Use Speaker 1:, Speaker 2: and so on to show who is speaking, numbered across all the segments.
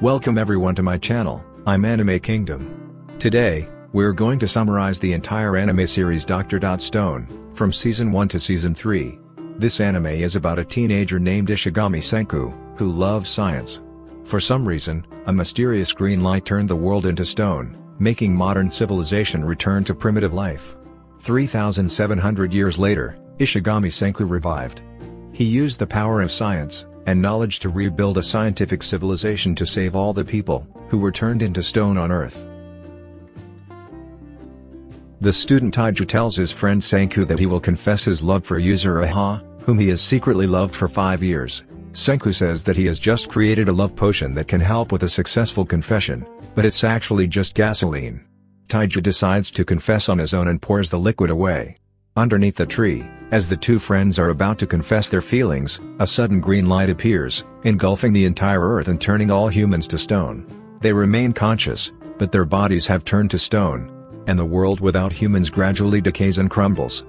Speaker 1: Welcome everyone to my channel, I'm Anime Kingdom. Today, we're going to summarize the entire anime series Dr. Stone, from season 1 to season 3. This anime is about a teenager named Ishigami Senku, who loves science. For some reason, a mysterious green light turned the world into stone, making modern civilization return to primitive life. 3,700 years later, Ishigami Senku revived. He used the power of science, and knowledge to rebuild a scientific civilization to save all the people, who were turned into stone on Earth. The student Taiju tells his friend Senku that he will confess his love for Yuzuru whom he has secretly loved for five years. Senku says that he has just created a love potion that can help with a successful confession, but it's actually just gasoline. Taiju decides to confess on his own and pours the liquid away. Underneath the tree, as the two friends are about to confess their feelings, a sudden green light appears, engulfing the entire earth and turning all humans to stone. They remain conscious, but their bodies have turned to stone. And the world without humans gradually decays and crumbles.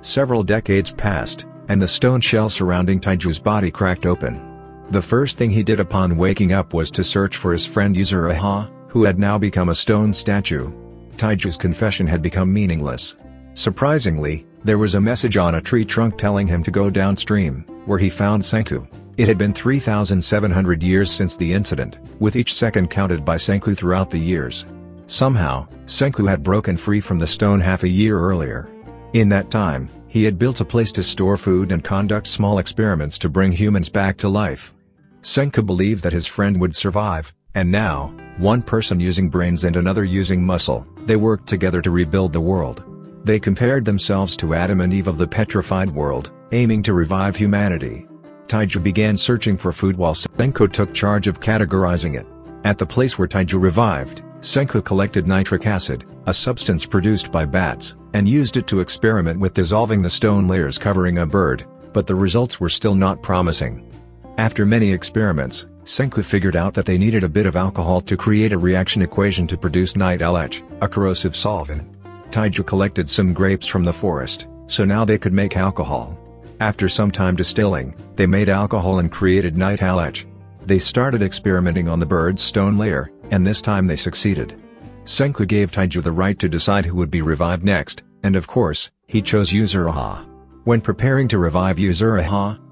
Speaker 1: Several decades passed, and the stone shell surrounding Taiju's body cracked open. The first thing he did upon waking up was to search for his friend Yuzuru who had now become a stone statue. Taiju's confession had become meaningless. Surprisingly, there was a message on a tree trunk telling him to go downstream, where he found Senku. It had been 3,700 years since the incident, with each second counted by Senku throughout the years. Somehow, Senku had broken free from the stone half a year earlier. In that time, he had built a place to store food and conduct small experiments to bring humans back to life. Senku believed that his friend would survive, and now, one person using brains and another using muscle, they worked together to rebuild the world. They compared themselves to Adam and Eve of the petrified world, aiming to revive humanity. Taiju began searching for food while Senku took charge of categorizing it. At the place where Taiju revived, Senku collected nitric acid, a substance produced by bats, and used it to experiment with dissolving the stone layers covering a bird, but the results were still not promising. After many experiments, Senku figured out that they needed a bit of alcohol to create a reaction equation to produce nital, a corrosive solvent. Taiju collected some grapes from the forest, so now they could make alcohol. After some time distilling, they made alcohol and created nital. They started experimenting on the bird's stone layer, and this time they succeeded. Senku gave Taiju the right to decide who would be revived next, and of course, he chose Yuzuru When preparing to revive Yuzuru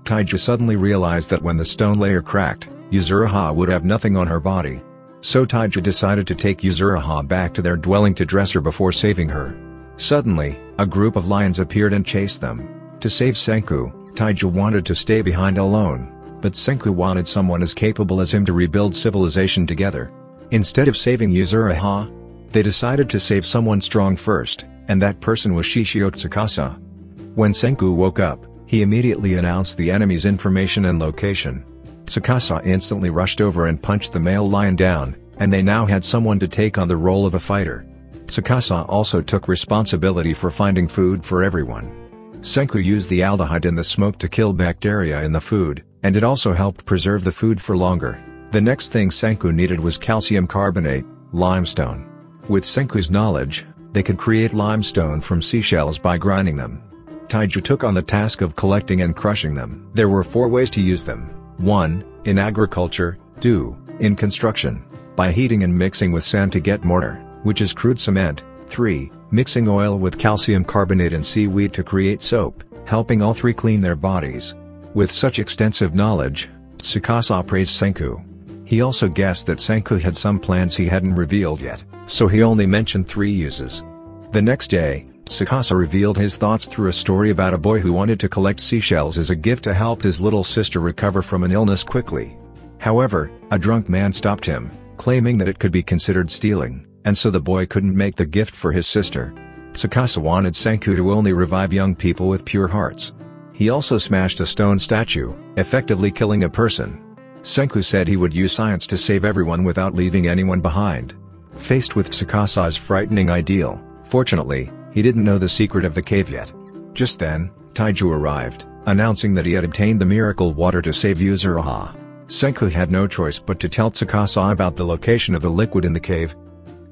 Speaker 1: Taiju suddenly realized that when the stone layer cracked, Yuzuru would have nothing on her body. So Taiju decided to take Yuzuru back to their dwelling to dress her before saving her. Suddenly, a group of lions appeared and chased them. To save Senku, Taiju wanted to stay behind alone, but Senku wanted someone as capable as him to rebuild civilization together. Instead of saving Yuzuru they decided to save someone strong first, and that person was Shishio Tsukasa. When Senku woke up, he immediately announced the enemy's information and location. Tsukasa instantly rushed over and punched the male lion down, and they now had someone to take on the role of a fighter. Tsukasa also took responsibility for finding food for everyone. Senku used the aldehyde in the smoke to kill bacteria in the food, and it also helped preserve the food for longer. The next thing Senku needed was calcium carbonate, limestone. With Senku's knowledge, they could create limestone from seashells by grinding them. Taiju took on the task of collecting and crushing them. There were four ways to use them. 1. In agriculture, 2. In construction, by heating and mixing with sand to get mortar, which is crude cement, 3. Mixing oil with calcium carbonate and seaweed to create soap, helping all three clean their bodies. With such extensive knowledge, Tsukasa praised Senku. He also guessed that Senku had some plans he hadn't revealed yet, so he only mentioned three uses. The next day, Tsukasa revealed his thoughts through a story about a boy who wanted to collect seashells as a gift to help his little sister recover from an illness quickly. However, a drunk man stopped him, claiming that it could be considered stealing, and so the boy couldn't make the gift for his sister. Tsukasa wanted Senku to only revive young people with pure hearts. He also smashed a stone statue, effectively killing a person. Senku said he would use science to save everyone without leaving anyone behind. Faced with Tsukasa's frightening ideal, fortunately, he didn't know the secret of the cave yet. Just then, Taiju arrived, announcing that he had obtained the miracle water to save Yuzuru Senku had no choice but to tell Tsukasa about the location of the liquid in the cave.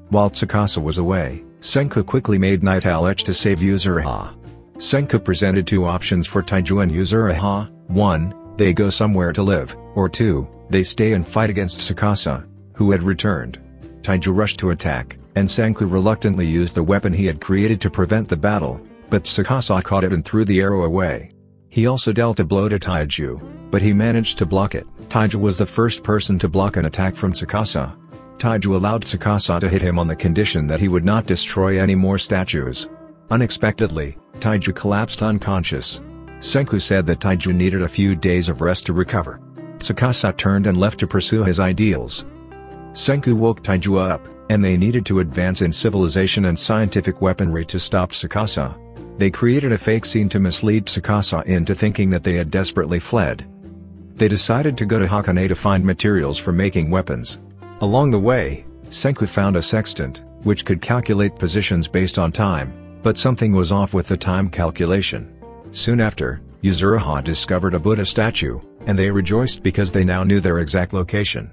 Speaker 1: While Tsukasa was away, Senku quickly made nital to save Yuzuru Senku presented two options for Taiju and Yuzuru 1. They go somewhere to live, or 2. They stay and fight against Tsukasa. who had returned. Taiju rushed to attack, and Senku reluctantly used the weapon he had created to prevent the battle, but Tsukasa caught it and threw the arrow away. He also dealt a blow to Taiju, but he managed to block it. Taiju was the first person to block an attack from Tsukasa. Taiju allowed Tsukasa to hit him on the condition that he would not destroy any more statues. Unexpectedly, Taiju collapsed unconscious. Senku said that Taiju needed a few days of rest to recover. Tsukasa turned and left to pursue his ideals. Senku woke Taiju up, and they needed to advance in civilization and scientific weaponry to stop Tsukasa. They created a fake scene to mislead Tsukasa into thinking that they had desperately fled. They decided to go to Hakone to find materials for making weapons. Along the way, Senku found a sextant, which could calculate positions based on time, but something was off with the time calculation. Soon after, Yuzuriha discovered a Buddha statue, and they rejoiced because they now knew their exact location.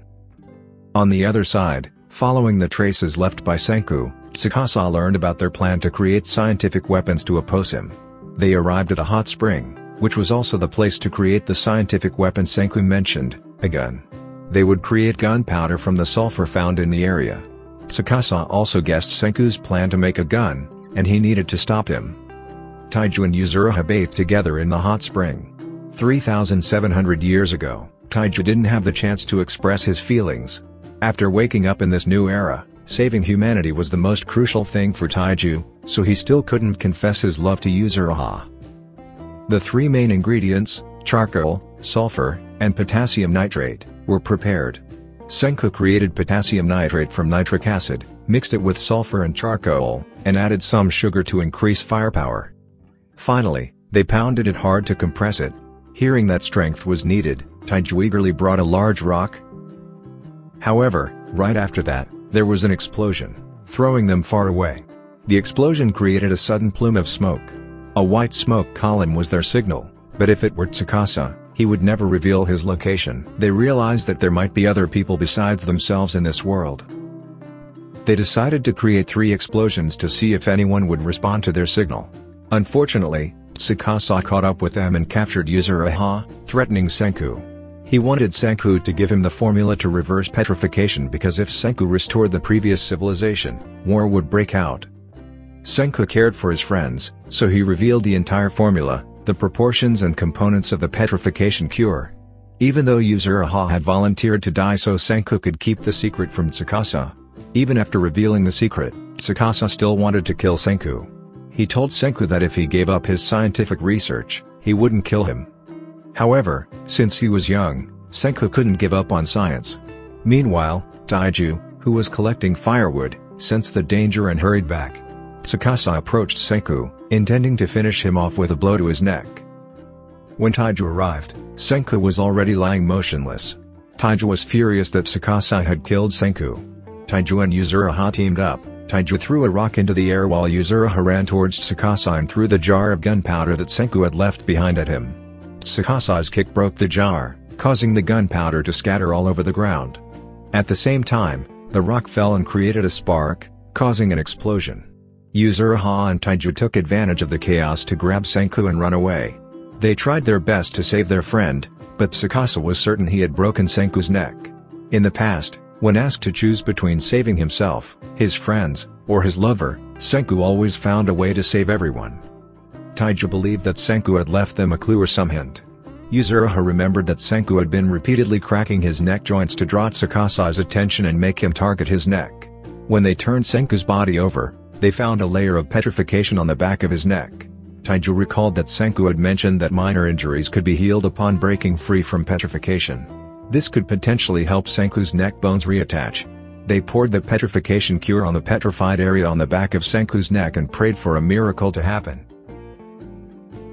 Speaker 1: On the other side, following the traces left by Senku, Tsukasa learned about their plan to create scientific weapons to oppose him. They arrived at a hot spring, which was also the place to create the scientific weapon Senku mentioned, a gun. They would create gunpowder from the sulfur found in the area. Tsukasa also guessed Senku's plan to make a gun, and he needed to stop him. Taiju and Yuzuriha bathed together in the hot spring. 3,700 years ago, Taiju didn't have the chance to express his feelings, after waking up in this new era, saving humanity was the most crucial thing for Taiju, so he still couldn't confess his love to Yuzuriha. The three main ingredients, charcoal, sulfur, and potassium nitrate, were prepared. Senku created potassium nitrate from nitric acid, mixed it with sulfur and charcoal, and added some sugar to increase firepower. Finally, they pounded it hard to compress it. Hearing that strength was needed, Taiju eagerly brought a large rock, However, right after that, there was an explosion, throwing them far away. The explosion created a sudden plume of smoke. A white smoke column was their signal, but if it were Tsukasa, he would never reveal his location. They realized that there might be other people besides themselves in this world. They decided to create three explosions to see if anyone would respond to their signal. Unfortunately, Tsukasa caught up with them and captured Yuzuriha, threatening Senku. He wanted Senku to give him the formula to reverse petrification because if Senku restored the previous civilization, war would break out. Senku cared for his friends, so he revealed the entire formula, the proportions and components of the petrification cure. Even though Yuzuriha had volunteered to die so Senku could keep the secret from Tsukasa. Even after revealing the secret, Tsukasa still wanted to kill Senku. He told Senku that if he gave up his scientific research, he wouldn't kill him. However, since he was young, Senku couldn't give up on science. Meanwhile, Taiju, who was collecting firewood, sensed the danger and hurried back. Tsukasa approached Senku, intending to finish him off with a blow to his neck. When Taiju arrived, Senku was already lying motionless. Taiju was furious that Tsukasa had killed Senku. Taiju and Yuzuriha teamed up, Taiju threw a rock into the air while Yuzuriha ran towards Tsukasa and threw the jar of gunpowder that Senku had left behind at him. Tsukasa's kick broke the jar, causing the gunpowder to scatter all over the ground. At the same time, the rock fell and created a spark, causing an explosion. Yuzuriha and Taiju took advantage of the chaos to grab Senku and run away. They tried their best to save their friend, but Tsukasa was certain he had broken Senku's neck. In the past, when asked to choose between saving himself, his friends, or his lover, Senku always found a way to save everyone. Taiju believed that Senku had left them a clue or some hint. Yuzuriha remembered that Senku had been repeatedly cracking his neck joints to draw Tsukasa's attention and make him target his neck. When they turned Senku's body over, they found a layer of petrification on the back of his neck. Taiju recalled that Senku had mentioned that minor injuries could be healed upon breaking free from petrification. This could potentially help Senku's neck bones reattach. They poured the petrification cure on the petrified area on the back of Senku's neck and prayed for a miracle to happen.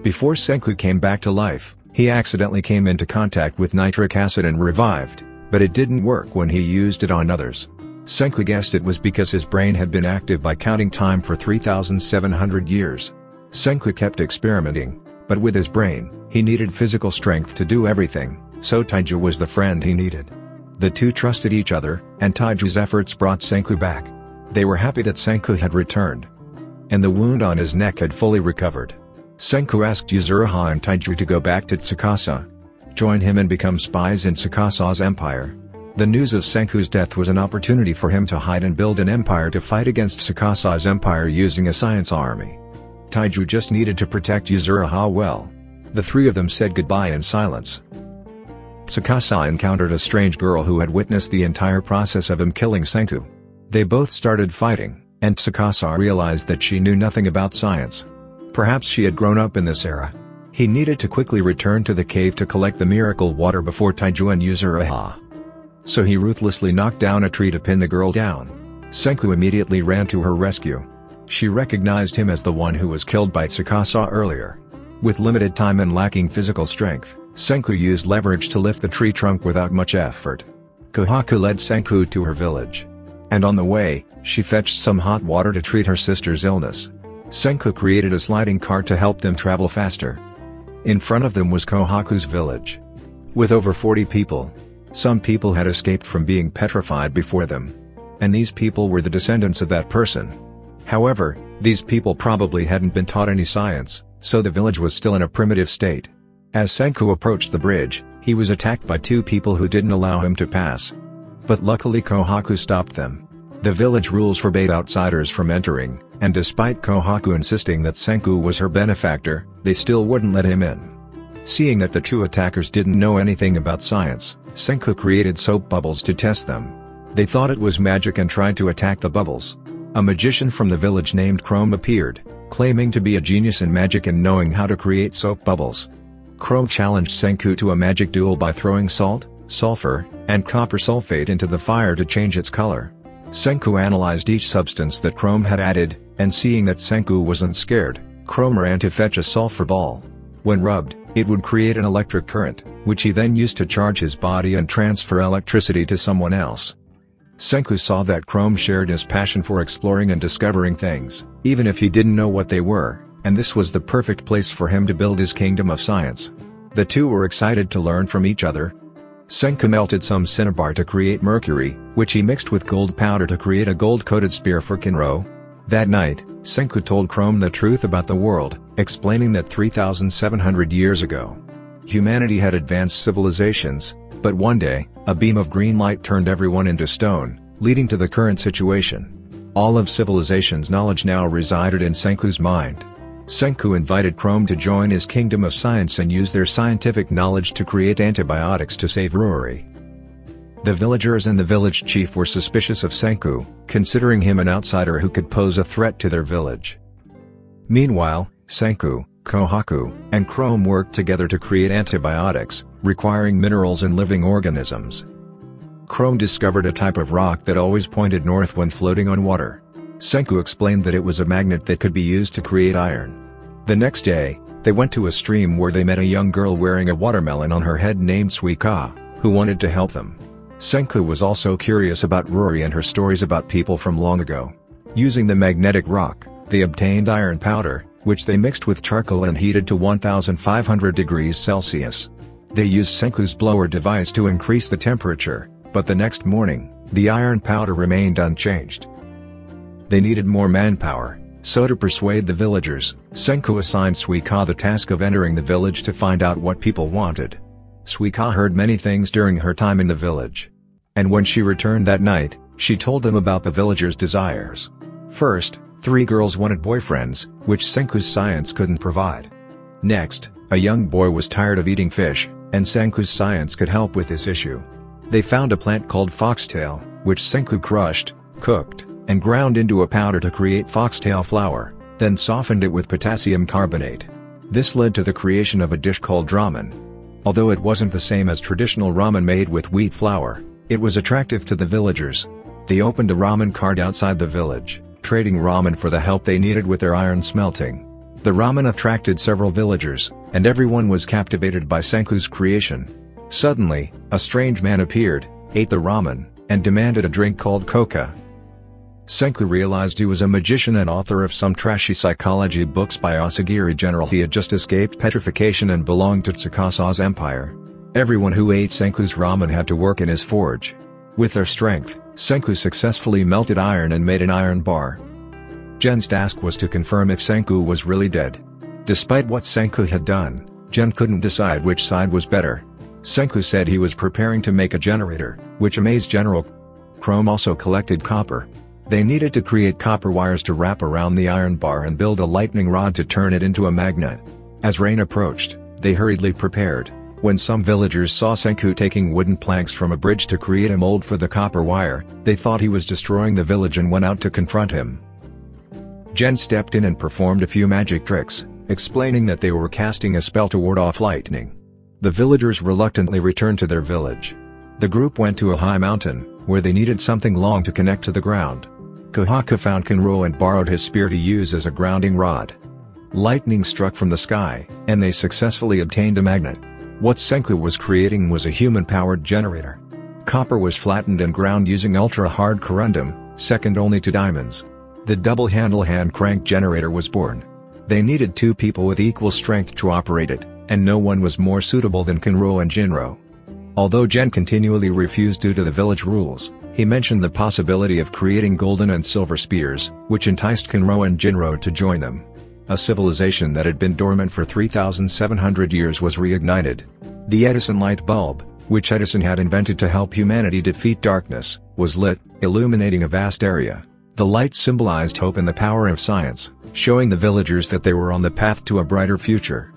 Speaker 1: Before Senku came back to life, he accidentally came into contact with nitric acid and revived, but it didn't work when he used it on others. Senku guessed it was because his brain had been active by counting time for 3,700 years. Senku kept experimenting, but with his brain, he needed physical strength to do everything, so Taiju was the friend he needed. The two trusted each other, and Taiju's efforts brought Senku back. They were happy that Senku had returned. And the wound on his neck had fully recovered. Senku asked Yuzuriha and Taiju to go back to Tsukasa. Join him and become spies in Tsukasa's empire. The news of Senku's death was an opportunity for him to hide and build an empire to fight against Tsukasa's empire using a science army. Taiju just needed to protect Yuzuriha well. The three of them said goodbye in silence. Tsukasa encountered a strange girl who had witnessed the entire process of him killing Senku. They both started fighting, and Tsukasa realized that she knew nothing about science. Perhaps she had grown up in this era. He needed to quickly return to the cave to collect the miracle water before Taiju and Yuzuriha. So he ruthlessly knocked down a tree to pin the girl down. Senku immediately ran to her rescue. She recognized him as the one who was killed by Tsukasa earlier. With limited time and lacking physical strength, Senku used leverage to lift the tree trunk without much effort. Kohaku led Senku to her village. And on the way, she fetched some hot water to treat her sister's illness. Senku created a sliding cart to help them travel faster. In front of them was Kohaku's village. With over 40 people. Some people had escaped from being petrified before them. And these people were the descendants of that person. However, these people probably hadn't been taught any science, so the village was still in a primitive state. As Senku approached the bridge, he was attacked by two people who didn't allow him to pass. But luckily Kohaku stopped them. The village rules forbade outsiders from entering, and despite Kohaku insisting that Senku was her benefactor, they still wouldn't let him in. Seeing that the two attackers didn't know anything about science, Senku created soap bubbles to test them. They thought it was magic and tried to attack the bubbles. A magician from the village named Chrome appeared, claiming to be a genius in magic and knowing how to create soap bubbles. Chrome challenged Senku to a magic duel by throwing salt, sulfur, and copper sulfate into the fire to change its color. Senku analyzed each substance that Chrome had added, and seeing that Senku wasn't scared, Chrome ran to fetch a sulfur ball. When rubbed, it would create an electric current, which he then used to charge his body and transfer electricity to someone else. Senku saw that Chrome shared his passion for exploring and discovering things, even if he didn't know what they were, and this was the perfect place for him to build his kingdom of science. The two were excited to learn from each other. Senku melted some cinnabar to create mercury, which he mixed with gold powder to create a gold-coated spear for Kinro. That night, Senku told Chrome the truth about the world, explaining that 3,700 years ago, humanity had advanced civilizations, but one day, a beam of green light turned everyone into stone, leading to the current situation. All of civilization's knowledge now resided in Senku's mind. Senku invited Chrome to join his kingdom of science and use their scientific knowledge to create antibiotics to save Ruri. The villagers and the village chief were suspicious of Senku, considering him an outsider who could pose a threat to their village. Meanwhile, Senku, Kohaku, and Chrome worked together to create antibiotics, requiring minerals and living organisms. Chrome discovered a type of rock that always pointed north when floating on water. Senku explained that it was a magnet that could be used to create iron. The next day, they went to a stream where they met a young girl wearing a watermelon on her head named Suika, who wanted to help them. Senku was also curious about Ruri and her stories about people from long ago. Using the magnetic rock, they obtained iron powder, which they mixed with charcoal and heated to 1500 degrees Celsius. They used Senku's blower device to increase the temperature, but the next morning, the iron powder remained unchanged. They needed more manpower, so to persuade the villagers, Senku assigned Suika the task of entering the village to find out what people wanted. Suika heard many things during her time in the village. And when she returned that night, she told them about the villagers' desires. First, three girls wanted boyfriends, which Senku's science couldn't provide. Next, a young boy was tired of eating fish, and Senku's science could help with this issue. They found a plant called foxtail, which Senku crushed, cooked, and ground into a powder to create foxtail flour, then softened it with potassium carbonate. This led to the creation of a dish called ramen. Although it wasn't the same as traditional ramen made with wheat flour, it was attractive to the villagers. They opened a ramen cart outside the village, trading ramen for the help they needed with their iron smelting. The ramen attracted several villagers, and everyone was captivated by Senku's creation. Suddenly, a strange man appeared, ate the ramen, and demanded a drink called coca. Senku realized he was a magician and author of some trashy psychology books by Asagiri General he had just escaped petrification and belonged to Tsukasa's empire. Everyone who ate Senku's ramen had to work in his forge. With their strength, Senku successfully melted iron and made an iron bar. Gen's task was to confirm if Senku was really dead. Despite what Senku had done, Gen couldn't decide which side was better. Senku said he was preparing to make a generator, which amazed General. Chrome also collected copper. They needed to create copper wires to wrap around the iron bar and build a lightning rod to turn it into a magnet. As rain approached, they hurriedly prepared. When some villagers saw Senku taking wooden planks from a bridge to create a mold for the copper wire, they thought he was destroying the village and went out to confront him. Gen stepped in and performed a few magic tricks, explaining that they were casting a spell to ward off lightning. The villagers reluctantly returned to their village. The group went to a high mountain, where they needed something long to connect to the ground. Kohaku found Kinro and borrowed his spear to use as a grounding rod. Lightning struck from the sky, and they successfully obtained a magnet. What Senku was creating was a human-powered generator. Copper was flattened and ground using ultra-hard corundum, second only to diamonds. The double-handle hand-crank generator was born. They needed two people with equal strength to operate it, and no one was more suitable than Kinro and Jinro. Although Gen continually refused due to the village rules, he mentioned the possibility of creating golden and silver spears, which enticed Kinro and Jinro to join them. A civilization that had been dormant for 3,700 years was reignited. The Edison light bulb, which Edison had invented to help humanity defeat darkness, was lit, illuminating a vast area. The light symbolized hope and the power of science, showing the villagers that they were on the path to a brighter future.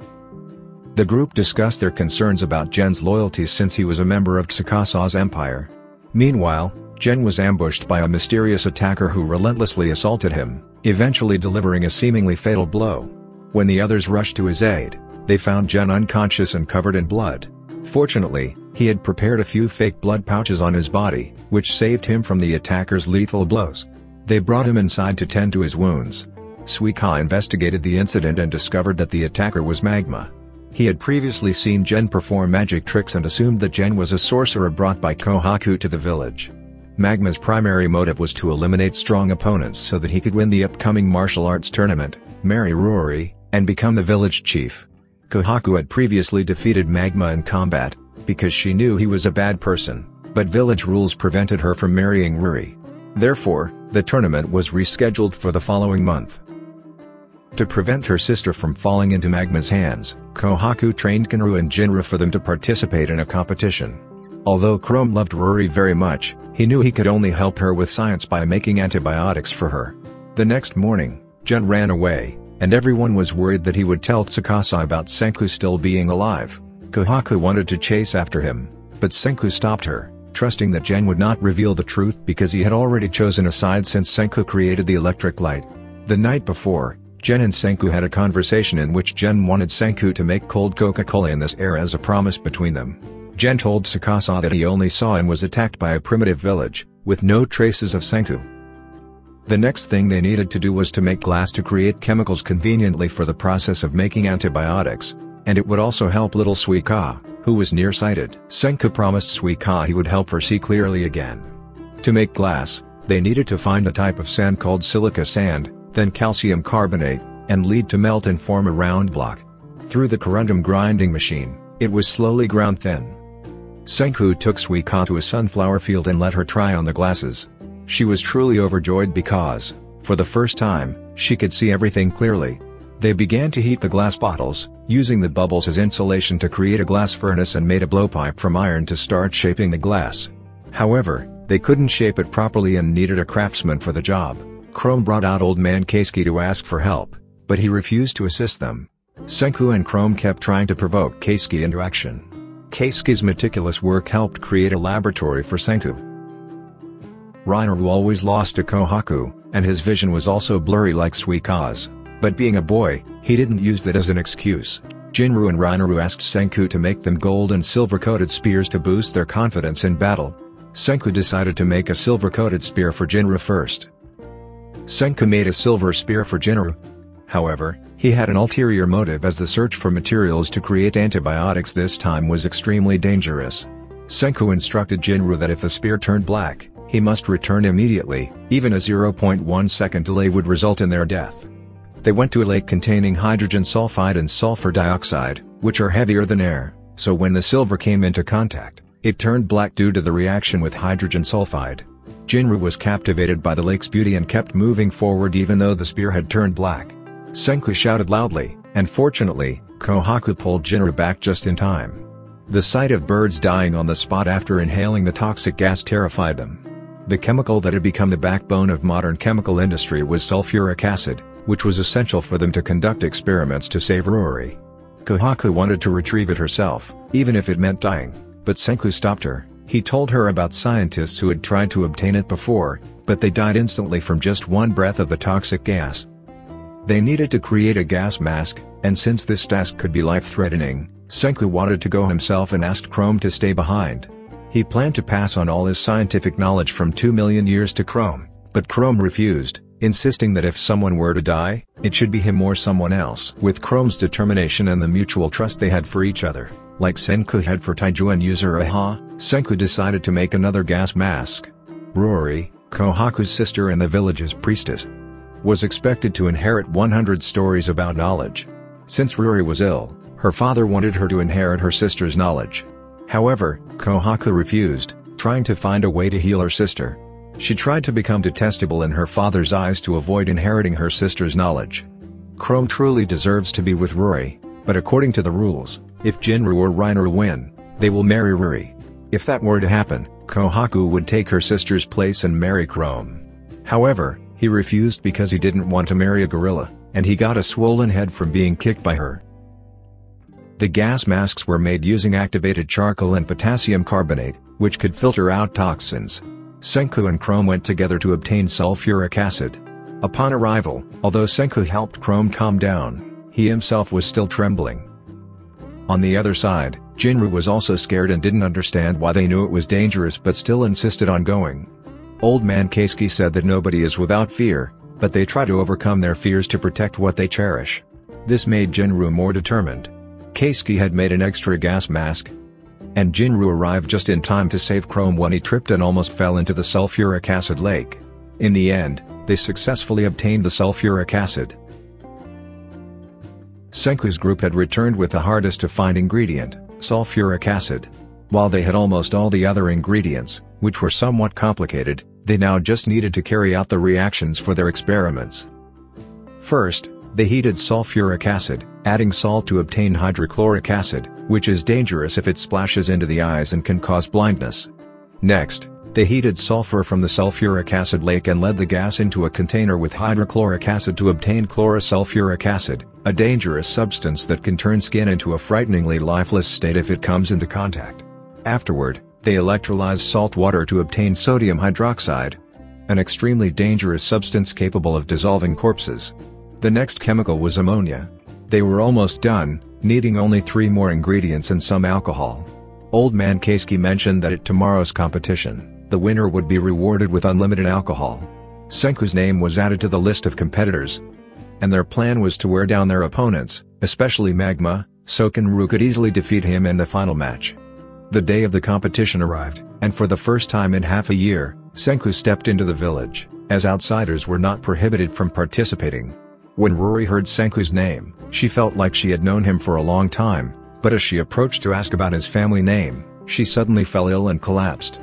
Speaker 1: The group discussed their concerns about Gen's loyalty since he was a member of Tsukasa's empire. Meanwhile, Gen was ambushed by a mysterious attacker who relentlessly assaulted him, eventually delivering a seemingly fatal blow. When the others rushed to his aid, they found Gen unconscious and covered in blood. Fortunately, he had prepared a few fake blood pouches on his body, which saved him from the attacker's lethal blows. They brought him inside to tend to his wounds. Suika investigated the incident and discovered that the attacker was Magma. He had previously seen Gen perform magic tricks and assumed that Gen was a sorcerer brought by Kohaku to the village. Magma's primary motive was to eliminate strong opponents so that he could win the upcoming martial arts tournament, marry Ruri, and become the village chief. Kohaku had previously defeated Magma in combat, because she knew he was a bad person, but village rules prevented her from marrying Ruri. Therefore, the tournament was rescheduled for the following month. To prevent her sister from falling into Magma's hands, Kohaku trained Kinro and Jinro for them to participate in a competition. Although Chrome loved Ruri very much, he knew he could only help her with science by making antibiotics for her. The next morning, Gen ran away, and everyone was worried that he would tell Tsukasa about Senku still being alive. Kohaku wanted to chase after him, but Senku stopped her, trusting that Gen would not reveal the truth because he had already chosen a side since Senku created the electric light. The night before, Gen and Senku had a conversation in which Gen wanted Senku to make cold Coca-Cola in this air as a promise between them. Gen told Tsukasa that he only saw and was attacked by a primitive village, with no traces of Senku. The next thing they needed to do was to make glass to create chemicals conveniently for the process of making antibiotics, and it would also help little Suika, who was nearsighted. Senku promised Suika he would help her see clearly again. To make glass, they needed to find a type of sand called silica sand, then calcium carbonate, and lead to melt and form a round block. Through the corundum grinding machine, it was slowly ground thin. Senku took Suika to a sunflower field and let her try on the glasses. She was truly overjoyed because, for the first time, she could see everything clearly. They began to heat the glass bottles, using the bubbles as insulation to create a glass furnace and made a blowpipe from iron to start shaping the glass. However, they couldn't shape it properly and needed a craftsman for the job. Chrome brought out Old Man Keisuke to ask for help, but he refused to assist them. Senku and Chrome kept trying to provoke Keisuke into action. Keisuke's meticulous work helped create a laboratory for Senku. Rinaru always lost to Kohaku, and his vision was also blurry like Suika's. But being a boy, he didn't use that as an excuse. Jinru and Rinaru asked Senku to make them gold and silver-coated spears to boost their confidence in battle. Senku decided to make a silver-coated spear for Jinru first. Senku made a silver spear for Jinru. However, he had an ulterior motive as the search for materials to create antibiotics this time was extremely dangerous. Senku instructed Jinro that if the spear turned black, he must return immediately, even a 0.1 second delay would result in their death. They went to a lake containing hydrogen sulfide and sulfur dioxide, which are heavier than air, so when the silver came into contact, it turned black due to the reaction with hydrogen sulfide. Jinro was captivated by the lake's beauty and kept moving forward even though the spear had turned black. Senku shouted loudly, and fortunately, Kohaku pulled Jinro back just in time. The sight of birds dying on the spot after inhaling the toxic gas terrified them. The chemical that had become the backbone of modern chemical industry was sulfuric acid, which was essential for them to conduct experiments to save Ruri. Kohaku wanted to retrieve it herself, even if it meant dying, but Senku stopped her. He told her about scientists who had tried to obtain it before, but they died instantly from just one breath of the toxic gas. They needed to create a gas mask, and since this task could be life-threatening, Senku wanted to go himself and asked Chrome to stay behind. He planned to pass on all his scientific knowledge from 2 million years to Chrome, but Chrome refused, insisting that if someone were to die, it should be him or someone else. With Chrome's determination and the mutual trust they had for each other, like Senku had for Taiju and Yuzuriha, Senku decided to make another gas mask. Ruri, Kohaku's sister and the village's priestess, was expected to inherit 100 stories about knowledge. Since Ruri was ill, her father wanted her to inherit her sister's knowledge. However, Kohaku refused, trying to find a way to heal her sister. She tried to become detestable in her father's eyes to avoid inheriting her sister's knowledge. Chrome truly deserves to be with Ruri, but according to the rules, if Jinru or Reiner win, they will marry Ruri. If that were to happen, Kohaku would take her sister's place and marry Chrome. However, he refused because he didn't want to marry a gorilla, and he got a swollen head from being kicked by her. The gas masks were made using activated charcoal and potassium carbonate, which could filter out toxins. Senku and Chrome went together to obtain sulfuric acid. Upon arrival, although Senku helped Chrome calm down, he himself was still trembling. On the other side, Jinru was also scared and didn't understand why they knew it was dangerous but still insisted on going. Old man Keisuke said that nobody is without fear, but they try to overcome their fears to protect what they cherish. This made Jinru more determined. Keisuke had made an extra gas mask, and Jinru arrived just in time to save Chrome when he tripped and almost fell into the sulfuric acid lake. In the end, they successfully obtained the sulfuric acid. Senku's group had returned with the hardest to find ingredient, sulfuric acid. While they had almost all the other ingredients, which were somewhat complicated, they now just needed to carry out the reactions for their experiments. First, they heated sulfuric acid, adding salt to obtain hydrochloric acid, which is dangerous if it splashes into the eyes and can cause blindness. Next, they heated sulfur from the sulfuric acid lake and led the gas into a container with hydrochloric acid to obtain chlorosulfuric acid, a dangerous substance that can turn skin into a frighteningly lifeless state if it comes into contact. Afterward, they electrolyzed salt water to obtain sodium hydroxide, an extremely dangerous substance capable of dissolving corpses. The next chemical was ammonia. They were almost done, needing only three more ingredients and some alcohol. Old man Keisuke mentioned that at tomorrow's competition, the winner would be rewarded with unlimited alcohol. Senku's name was added to the list of competitors, and their plan was to wear down their opponents, especially Magma, so Kenru could easily defeat him in the final match. The day of the competition arrived, and for the first time in half a year, Senku stepped into the village, as outsiders were not prohibited from participating. When Ruri heard Senku's name, she felt like she had known him for a long time, but as she approached to ask about his family name, she suddenly fell ill and collapsed.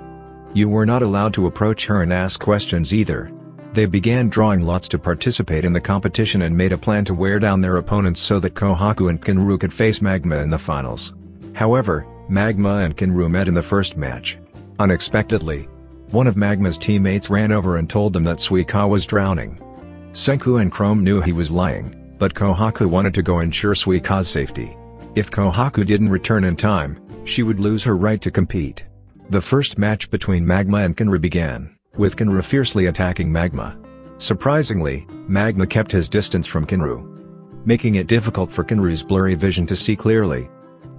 Speaker 1: You were not allowed to approach her and ask questions either. They began drawing lots to participate in the competition and made a plan to wear down their opponents so that Kohaku and Kinru could face Magma in the finals. However, Magma and Kinru met in the first match. Unexpectedly, one of Magma's teammates ran over and told them that Suika was drowning. Senku and Chrome knew he was lying, but Kohaku wanted to go ensure Suika's safety. If Kohaku didn't return in time, she would lose her right to compete. The first match between Magma and Kinru began, with Kinru fiercely attacking Magma. Surprisingly, Magma kept his distance from Kinru, making it difficult for Kinru's blurry vision to see clearly.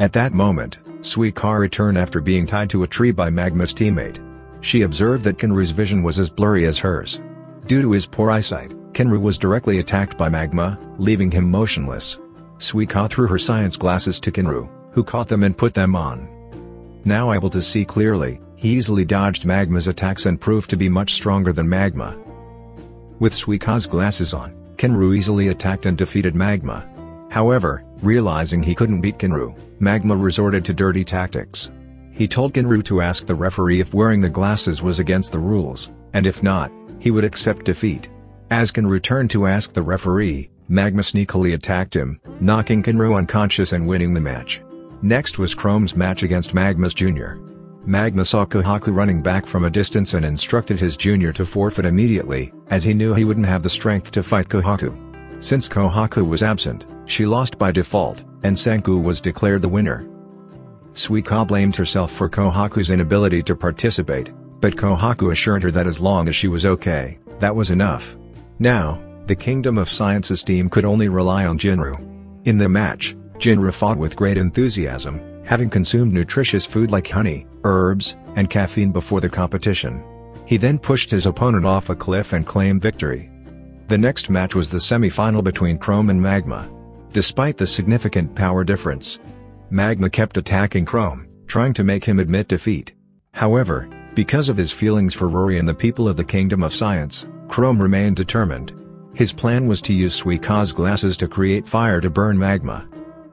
Speaker 1: At that moment, Suika returned after being tied to a tree by Magma's teammate. She observed that Kinru's vision was as blurry as hers. Due to his poor eyesight, Kinru was directly attacked by Magma, leaving him motionless. Suika threw her science glasses to Kinru, who caught them and put them on. Now able to see clearly, he easily dodged Magma's attacks and proved to be much stronger than Magma. With Suika's glasses on, Kinru easily attacked and defeated Magma. However, realizing he couldn't beat Kinru, Magma resorted to dirty tactics. He told Kinru to ask the referee if wearing the glasses was against the rules, and if not, he would accept defeat. As Kinru turned to ask the referee, Magma sneakily attacked him, knocking Kinru unconscious and winning the match. Next was Chrome's match against Magma's junior. Magma saw Kohaku running back from a distance and instructed his junior to forfeit immediately, as he knew he wouldn't have the strength to fight Kohaku. Since Kohaku was absent, she lost by default, and Senku was declared the winner. Suika blamed herself for Kohaku's inability to participate, but Kohaku assured her that as long as she was okay, that was enough. Now, the Kingdom of Sciences team could only rely on Jinru. In the match, Jinru fought with great enthusiasm, having consumed nutritious food like honey, herbs, and caffeine before the competition. He then pushed his opponent off a cliff and claimed victory. The next match was the semi-final between Chrome and Magma. Despite the significant power difference, Magma kept attacking Chrome, trying to make him admit defeat. However, because of his feelings for Ruri and the people of the Kingdom of Science, Chrome remained determined. His plan was to use Suika's glasses to create fire to burn Magma.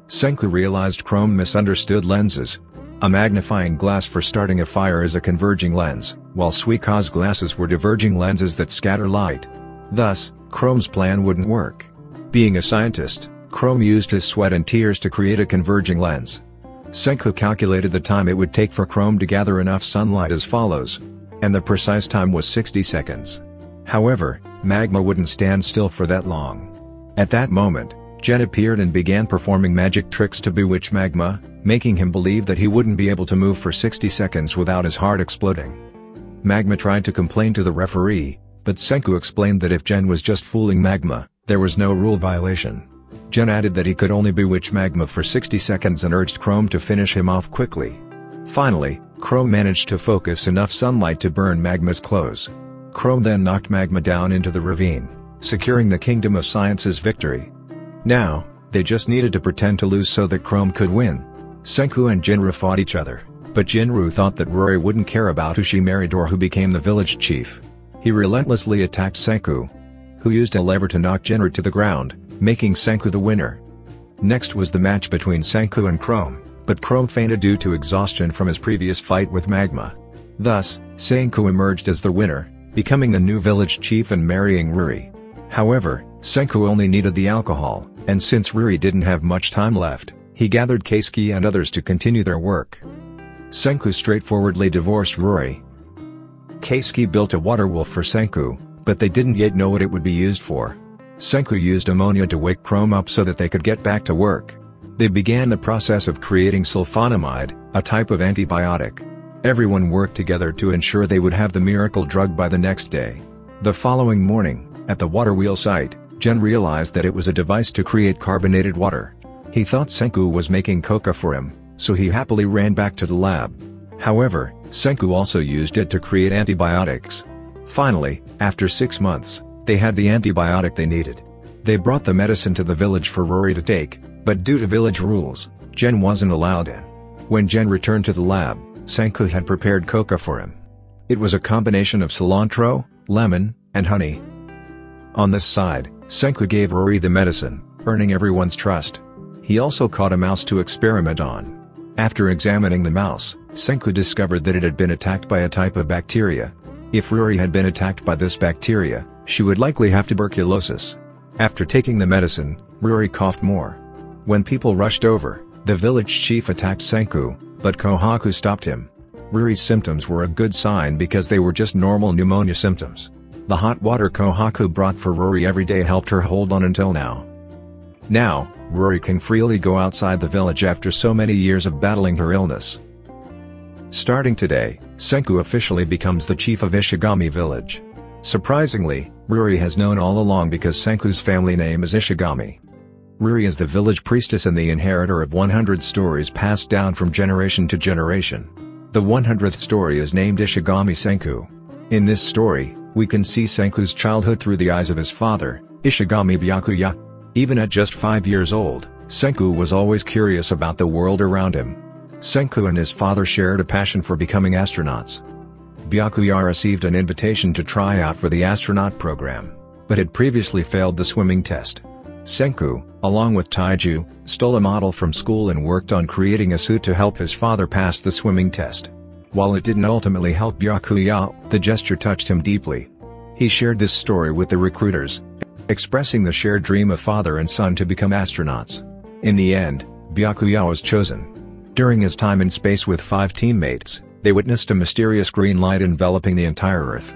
Speaker 1: Senku realized Chrome misunderstood lenses. A magnifying glass for starting a fire is a converging lens, while Suika's glasses were diverging lenses that scatter light. Thus, Chrome's plan wouldn't work. Being a scientist, Chrome used his sweat and tears to create a converging lens. Senku calculated the time it would take for Chrome to gather enough sunlight as follows. And the precise time was 60 seconds. However, Magma wouldn't stand still for that long. At that moment, Gen appeared and began performing magic tricks to bewitch Magma, making him believe that he wouldn't be able to move for 60 seconds without his heart exploding. Magma tried to complain to the referee, but Senku explained that if Gen was just fooling Magma, there was no rule violation. Gen added that he could only bewitch Magma for 60 seconds and urged Chrome to finish him off quickly. Finally, Chrome managed to focus enough sunlight to burn Magma's clothes. Chrome then knocked Magma down into the ravine, securing the Kingdom of Science's victory. Now, they just needed to pretend to lose so that Chrome could win. Senku and Jinru fought each other, but Jinru thought that Ruri wouldn't care about who she married or who became the village chief. He relentlessly attacked Senku, who used a lever to knock Jinru to the ground, making Senku the winner. Next was the match between Senku and Chrome, but Chrome fainted due to exhaustion from his previous fight with Magma. Thus, Senku emerged as the winner, becoming the new village chief and marrying Ruri. However, Senku only needed the alcohol, and since Ruri didn't have much time left, he gathered Keisuke and others to continue their work. Senku straightforwardly divorced Ruri. Keisuke built a water wheel for Senku, but they didn't yet know what it would be used for. Senku used ammonia to wake Chrome up so that they could get back to work. They began the process of creating sulfonamide, a type of antibiotic. Everyone worked together to ensure they would have the miracle drug by the next day. The following morning, at the water wheel site, Gen realized that it was a device to create carbonated water. He thought Senku was making coca for him, so he happily ran back to the lab. However, Senku also used it to create antibiotics. Finally, after six months, they had the antibiotic they needed. They brought the medicine to the village for Ruri to take, but due to village rules, Gen wasn't allowed in. When Gen returned to the lab, Senku had prepared coca for him. It was a combination of cilantro, lemon, and honey. On this side, Senku gave Ruri the medicine, earning everyone's trust. He also caught a mouse to experiment on. After examining the mouse, Senku discovered that it had been attacked by a type of bacteria. If Ruri had been attacked by this bacteria, she would likely have tuberculosis. After taking the medicine, Ruri coughed more. When people rushed over, the village chief attacked Senku, but Kohaku stopped him. Ruri's symptoms were a good sign because they were just normal pneumonia symptoms. The hot water Kohaku brought for Ruri every day helped her hold on until now. Now, Ruri can freely go outside the village after so many years of battling her illness. Starting today, Senku officially becomes the chief of Ishigami village. Surprisingly, Ruri has known all along because Senku's family name is Ishigami. Ruri is the village priestess and the inheritor of 100 stories passed down from generation to generation. The 100th story is named Ishigami Senku. In this story, we can see Senku's childhood through the eyes of his father, Ishigami Byakuya. Even at just 5 years old, Senku was always curious about the world around him. Senku and his father shared a passion for becoming astronauts. Byakuya received an invitation to try out for the astronaut program, but had previously failed the swimming test. Senku, along with Taiju, stole a model from school and worked on creating a suit to help his father pass the swimming test. While it didn't ultimately help Byakuya, the gesture touched him deeply. He shared this story with the recruiters, expressing the shared dream of father and son to become astronauts. In the end, Byakuya was chosen. During his time in space with five teammates, they witnessed a mysterious green light enveloping the entire Earth.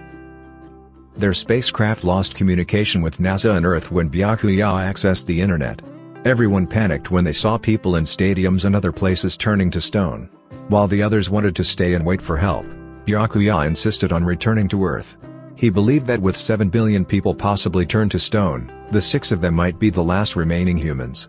Speaker 1: Their spacecraft lost communication with NASA and Earth when Byakuya accessed the internet. Everyone panicked when they saw people in stadiums and other places turning to stone. While the others wanted to stay and wait for help, Byakuya insisted on returning to Earth. He believed that with 7 billion people possibly turned to stone, the six of them might be the last remaining humans.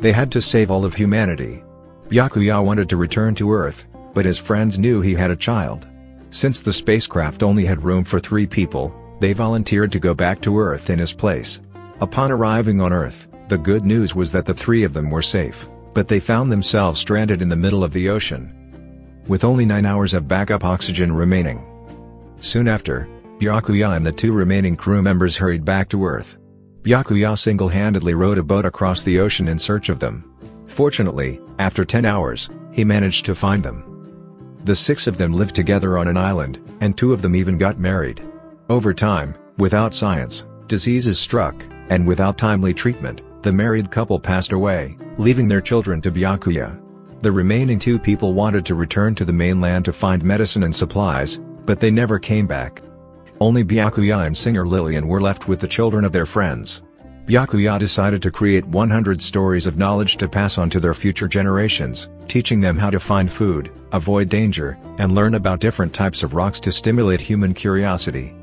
Speaker 1: They had to save all of humanity. Byakuya wanted to return to Earth, but his friends knew he had a child. Since the spacecraft only had room for three people, they volunteered to go back to Earth in his place. Upon arriving on Earth, the good news was that the three of them were safe, but they found themselves stranded in the middle of the ocean. With only 9 hours of backup oxygen remaining. Soon after, Byakuya and the two remaining crew members hurried back to Earth. Byakuya single-handedly rowed a boat across the ocean in search of them. Fortunately, after 10 hours, he managed to find them. The six of them lived together on an island, and two of them even got married. Over time, without science, diseases struck, and without timely treatment, the married couple passed away, leaving their children to Byakuya. The remaining two people wanted to return to the mainland to find medicine and supplies, but they never came back. Only Byakuya and singer Lillian were left with the children of their friends. Byakuya decided to create 100 stories of knowledge to pass on to their future generations, teaching them how to find food, avoid danger, and learn about different types of rocks to stimulate human curiosity.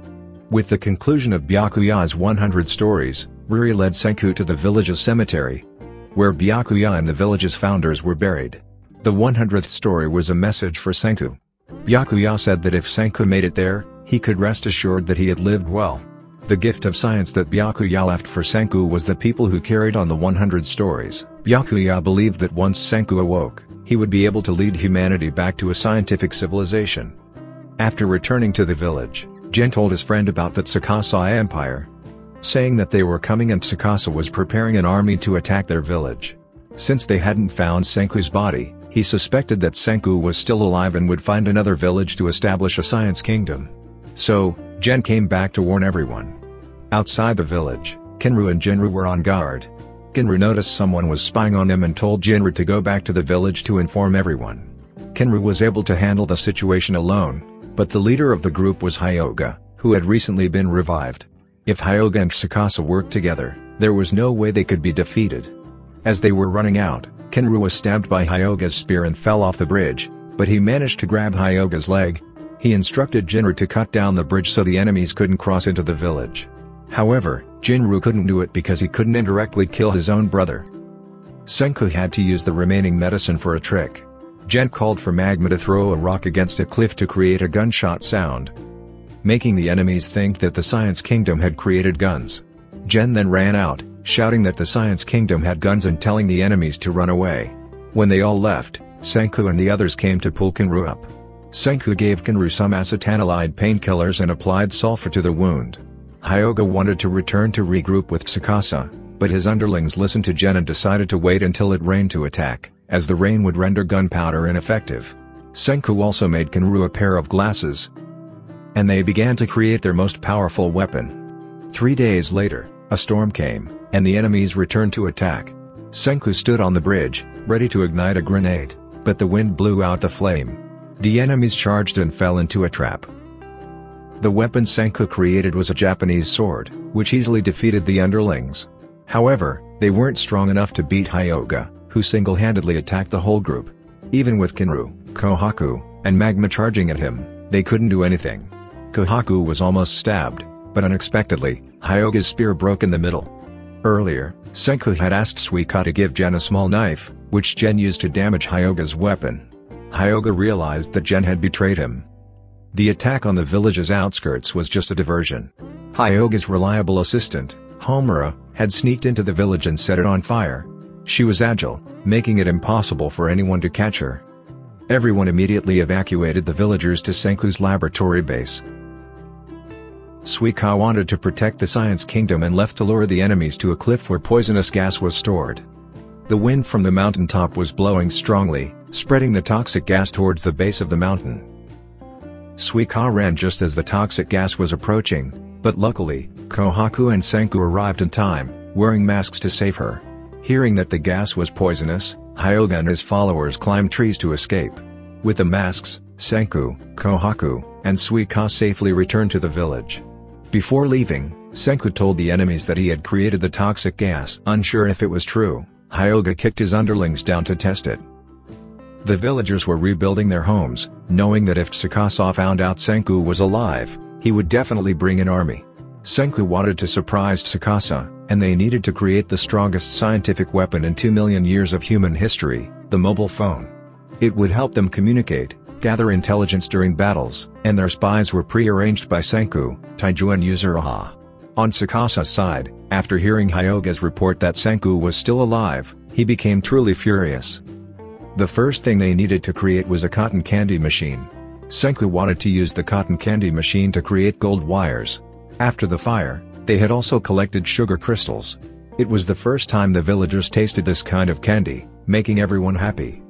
Speaker 1: With the conclusion of Byakuya's 100 stories, Ruri led Senku to the village's cemetery, where Byakuya and the village's founders were buried. The 100th story was a message for Senku. Byakuya said that if Senku made it there, he could rest assured that he had lived well. The gift of science that Byakuya left for Senku was the people who carried on the 100 stories. Byakuya believed that once Senku awoke, he would be able to lead humanity back to a scientific civilization. After returning to the village, Gen told his friend about the Tsukasa Empire, saying that they were coming and Tsukasa was preparing an army to attack their village. Since they hadn't found Senku's body, he suspected that Senku was still alive and would find another village to establish a science kingdom. So, Gen came back to warn everyone. Outside the village, Kinro and Ginro were on guard. Kinro noticed someone was spying on them and told Ginro to go back to the village to inform everyone. Kinro was able to handle the situation alone, but the leader of the group was Hyoga, who had recently been revived. If Hyoga and Tsukasa worked together, there was no way they could be defeated. As they were running out, Kinro was stabbed by Hyoga's spear and fell off the bridge, but he managed to grab Hyoga's leg, he instructed Ginro to cut down the bridge so the enemies couldn't cross into the village. However, Ginro couldn't do it because he couldn't indirectly kill his own brother. Senku had to use the remaining medicine for a trick. Gen called for Magma to throw a rock against a cliff to create a gunshot sound, making the enemies think that the Science Kingdom had created guns. Gen then ran out, shouting that the Science Kingdom had guns and telling the enemies to run away. When they all left, Senku and the others came to pull Kinro up. Senku gave Kinro some acetanilide painkillers and applied sulfur to the wound. Hyoga wanted to return to regroup with Tsukasa, but his underlings listened to Gen and decided to wait until it rained to attack, as the rain would render gunpowder ineffective. Senku also made Kinro a pair of glasses. And they began to create their most powerful weapon. Three days later, a storm came, and the enemies returned to attack. Senku stood on the bridge, ready to ignite a grenade, but the wind blew out the flame. The enemies charged and fell into a trap. The weapon Senku created was a Japanese sword, which easily defeated the underlings. However, they weren't strong enough to beat Hyoga, who single-handedly attacked the whole group. Even with Kinro, Kohaku, and Magma charging at him, they couldn't do anything. Kohaku was almost stabbed, but unexpectedly, Hyoga's spear broke in the middle. Earlier, Senku had asked Suika to give Gen a small knife, which Gen used to damage Hyoga's weapon. Hyoga realized that Gen had betrayed him. The attack on the village's outskirts was just a diversion. Hyoga's reliable assistant, Homura, had sneaked into the village and set it on fire. She was agile, making it impossible for anyone to catch her. Everyone immediately evacuated the villagers to Senku's laboratory base. Suika wanted to protect the Science Kingdom and left to lure the enemies to a cliff where poisonous gas was stored. The wind from the mountaintop was blowing strongly, spreading the toxic gas towards the base of the mountain. Suika ran just as the toxic gas was approaching, but luckily, Kohaku and Senku arrived in time, wearing masks to save her. Hearing that the gas was poisonous, Hyoga and his followers climbed trees to escape. With the masks, Senku, Kohaku, and Suika safely returned to the village. Before leaving, Senku told the enemies that he had created the toxic gas. Unsure if it was true, Hyoga kicked his underlings down to test it. The villagers were rebuilding their homes, knowing that if Tsukasa found out Senku was alive, he would definitely bring an army. Senku wanted to surprise Tsukasa, and they needed to create the strongest scientific weapon in 2 million years of human history, the mobile phone. It would help them communicate, gather intelligence during battles, and their spies were pre-arranged by Senku, Taiju and Yuzuriha. On Tsukasa's side, after hearing Hyoga's report that Senku was still alive, he became truly furious. The first thing they needed to create was a cotton candy machine. Senku wanted to use the cotton candy machine to create gold wires. After the fire, they had also collected sugar crystals. It was the first time the villagers tasted this kind of candy, making everyone happy.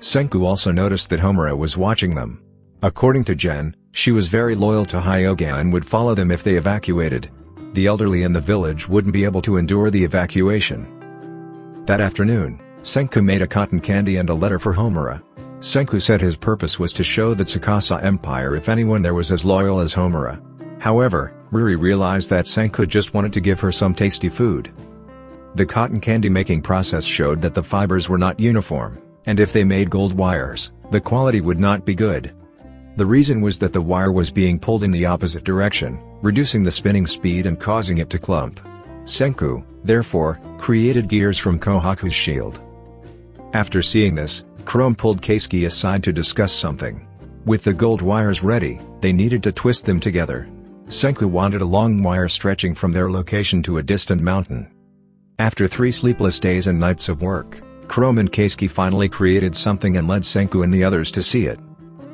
Speaker 1: Senku also noticed that Homura was watching them. According to Gen, she was very loyal to Hyoga and would follow them if they evacuated. The elderly in the village wouldn't be able to endure the evacuation. That afternoon, Senku made a cotton candy and a letter for Homura. Senku said his purpose was to show the Tsukasa Empire if anyone there was as loyal as Homura. However, Ruri realized that Senku just wanted to give her some tasty food. The cotton candy making process showed that the fibers were not uniform, and if they made gold wires, the quality would not be good. The reason was that the wire was being pulled in the opposite direction, reducing the spinning speed and causing it to clump. Senku, therefore, created gears from Kohaku's shield. After seeing this, Chrome pulled Keisuke aside to discuss something. With the gold wires ready, they needed to twist them together. Senku wanted a long wire stretching from their location to a distant mountain. After three sleepless days and nights of work, Chrome and Keisuke finally created something and led Senku and the others to see it.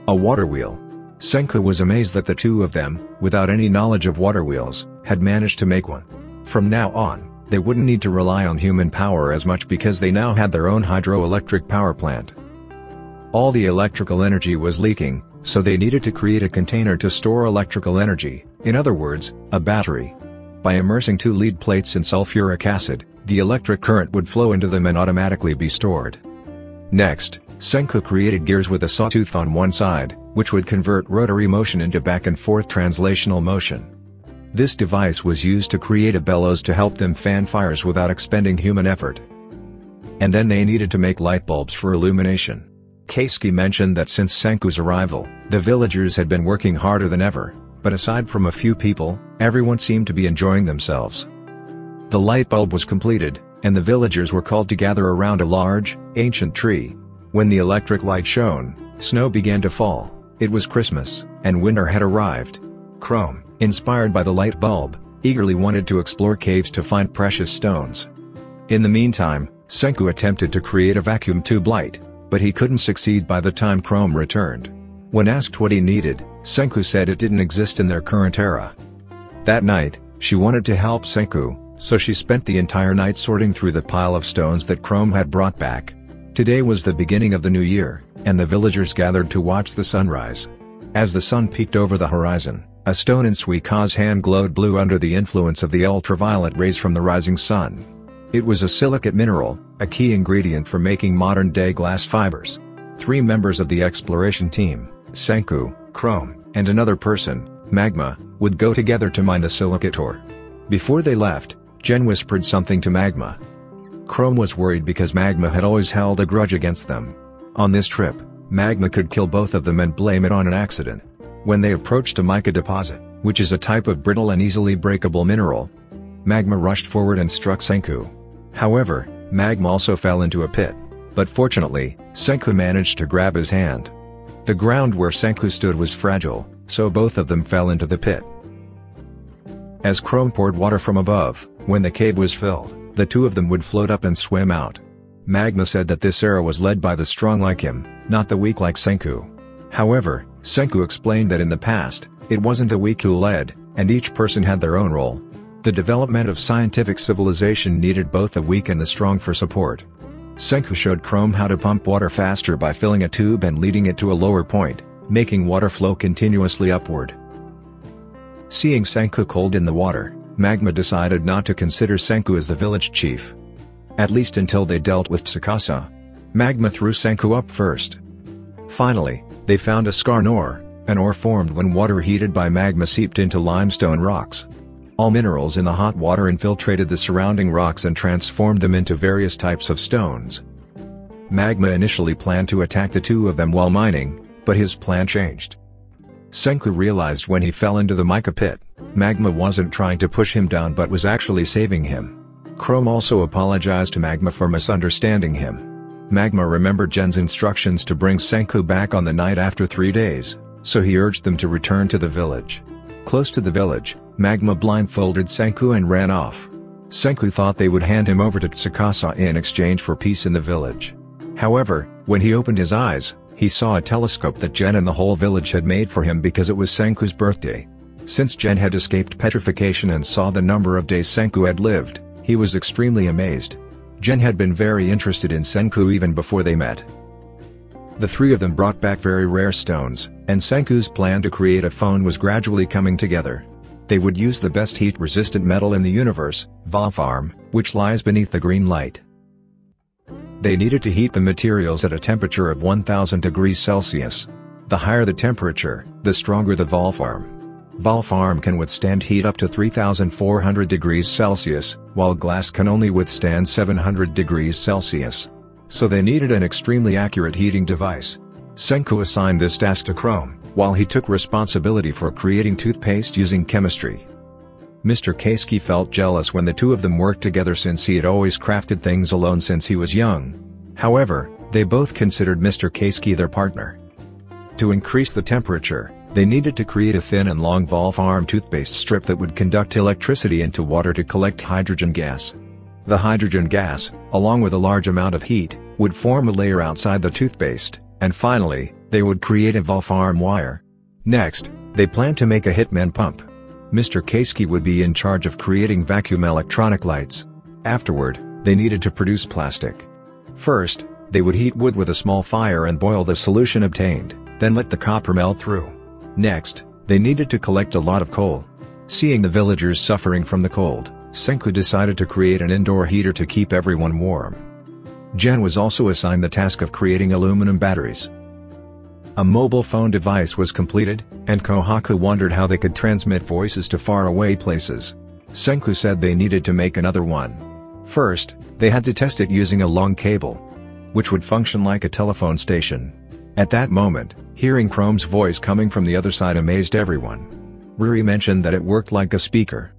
Speaker 1: A water wheel. Senku was amazed that the two of them, without any knowledge of water wheels, had managed to make one. From now on, they wouldn't need to rely on human power as much because they now had their own hydroelectric power plant. All the electrical energy was leaking, so they needed to create a container to store electrical energy, in other words, a battery. By immersing two lead plates in sulfuric acid, the electric current would flow into them and automatically be stored. Next, Senku created gears with a sawtooth on one side, which would convert rotary motion into back and forth translational motion. This device was used to create a bellows to help them fan fires without expending human effort. And then they needed to make light bulbs for illumination. Keisuke mentioned that since Senku's arrival, the villagers had been working harder than ever, but aside from a few people, everyone seemed to be enjoying themselves. The light bulb was completed, and the villagers were called to gather around a large, ancient tree. When the electric light shone, snow began to fall, it was Christmas, and winter had arrived. Chrome, inspired by the light bulb, eagerly wanted to explore caves to find precious stones. In the meantime, Senku attempted to create a vacuum tube light, but he couldn't succeed by the time Chrome returned. When asked what he needed, Senku said it didn't exist in their current era. That night, she wanted to help Senku, so she spent the entire night sorting through the pile of stones that Chrome had brought back. Today was the beginning of the new year, and the villagers gathered to watch the sunrise. As the sun peeked over the horizon, a stone in Suika's hand glowed blue under the influence of the ultraviolet rays from the rising sun. It was a silicate mineral, a key ingredient for making modern-day glass fibers. Three members of the exploration team, Senku, Chrome, and another person, Magma, would go together to mine the silicate ore. Before they left, Gen whispered something to Magma. Chrome was worried because Magma had always held a grudge against them. On this trip, Magma could kill both of them and blame it on an accident. When they approached a mica deposit, which is a type of brittle and easily breakable mineral, Magma rushed forward and struck Senku. However, Magma also fell into a pit. But fortunately, Senku managed to grab his hand. The ground where Senku stood was fragile, so both of them fell into the pit. As Chrome poured water from above, when the cave was filled, the two of them would float up and swim out. Magma said that this era was led by the strong like him, not the weak like Senku. However, Senku explained that in the past, it wasn't the weak who led, and each person had their own role. The development of scientific civilization needed both the weak and the strong for support. Senku showed Chrome how to pump water faster by filling a tube and leading it to a lower point, making water flow continuously upward. Seeing Senku cold in the water, Magma decided not to consider Senku as the village chief. At least until they dealt with Tsukasa. Magma threw Senku up first. Finally, they found a skarn ore, an ore formed when water heated by magma seeped into limestone rocks. All minerals in the hot water infiltrated the surrounding rocks and transformed them into various types of stones. Magma initially planned to attack the two of them while mining, but his plan changed. Senku realized when he fell into the mica pit, Magma wasn't trying to push him down but was actually saving him. Chrome also apologized to Magma for misunderstanding him. Magma remembered Gen's instructions to bring Senku back on the night after three days, so he urged them to return to the village. Close to the village, Magma blindfolded Senku and ran off. Senku thought they would hand him over to Tsukasa in exchange for peace in the village. However, when he opened his eyes, he saw a telescope that Gen and the whole village had made for him because it was Senku's birthday. Since Gen had escaped petrification and saw the number of days Senku had lived, he was extremely amazed. Gen had been very interested in Senku even before they met. The three of them brought back very rare stones, and Senku's plan to create a phone was gradually coming together. They would use the best heat-resistant metal in the universe, wolfram, which lies beneath the green light. They needed to heat the materials at a temperature of 1000 degrees Celsius. The higher the temperature, the stronger the wolfram. Wolfram can withstand heat up to 3400 degrees Celsius, while glass can only withstand 700 degrees Celsius. So they needed an extremely accurate heating device. Senku assigned this task to Chrome, while he took responsibility for creating toothpaste using chemistry. Mr. Keisuke felt jealous when the two of them worked together since he had always crafted things alone since he was young. However, they both considered Mr. Keisuke their partner. To increase the temperature, they needed to create a thin and long valve wolfram toothpaste strip that would conduct electricity into water to collect hydrogen gas. The hydrogen gas, along with a large amount of heat, would form a layer outside the toothpaste, and finally, they would create a valve wolfram wire. Next, they planned to make a Hitman pump. Mr. Keisuke would be in charge of creating vacuum electronic lights. Afterward, they needed to produce plastic. First, they would heat wood with a small fire and boil the solution obtained, then let the copper melt through. Next, they needed to collect a lot of coal. Seeing the villagers suffering from the cold, Senku decided to create an indoor heater to keep everyone warm. Gen was also assigned the task of creating aluminum batteries. A mobile phone device was completed, and Kohaku wondered how they could transmit voices to faraway places. Senku said they needed to make another one. First, they had to test it using a long cable, which would function like a telephone station. At that moment, hearing Chrome's voice coming from the other side amazed everyone. Ruri mentioned that it worked like a speaker.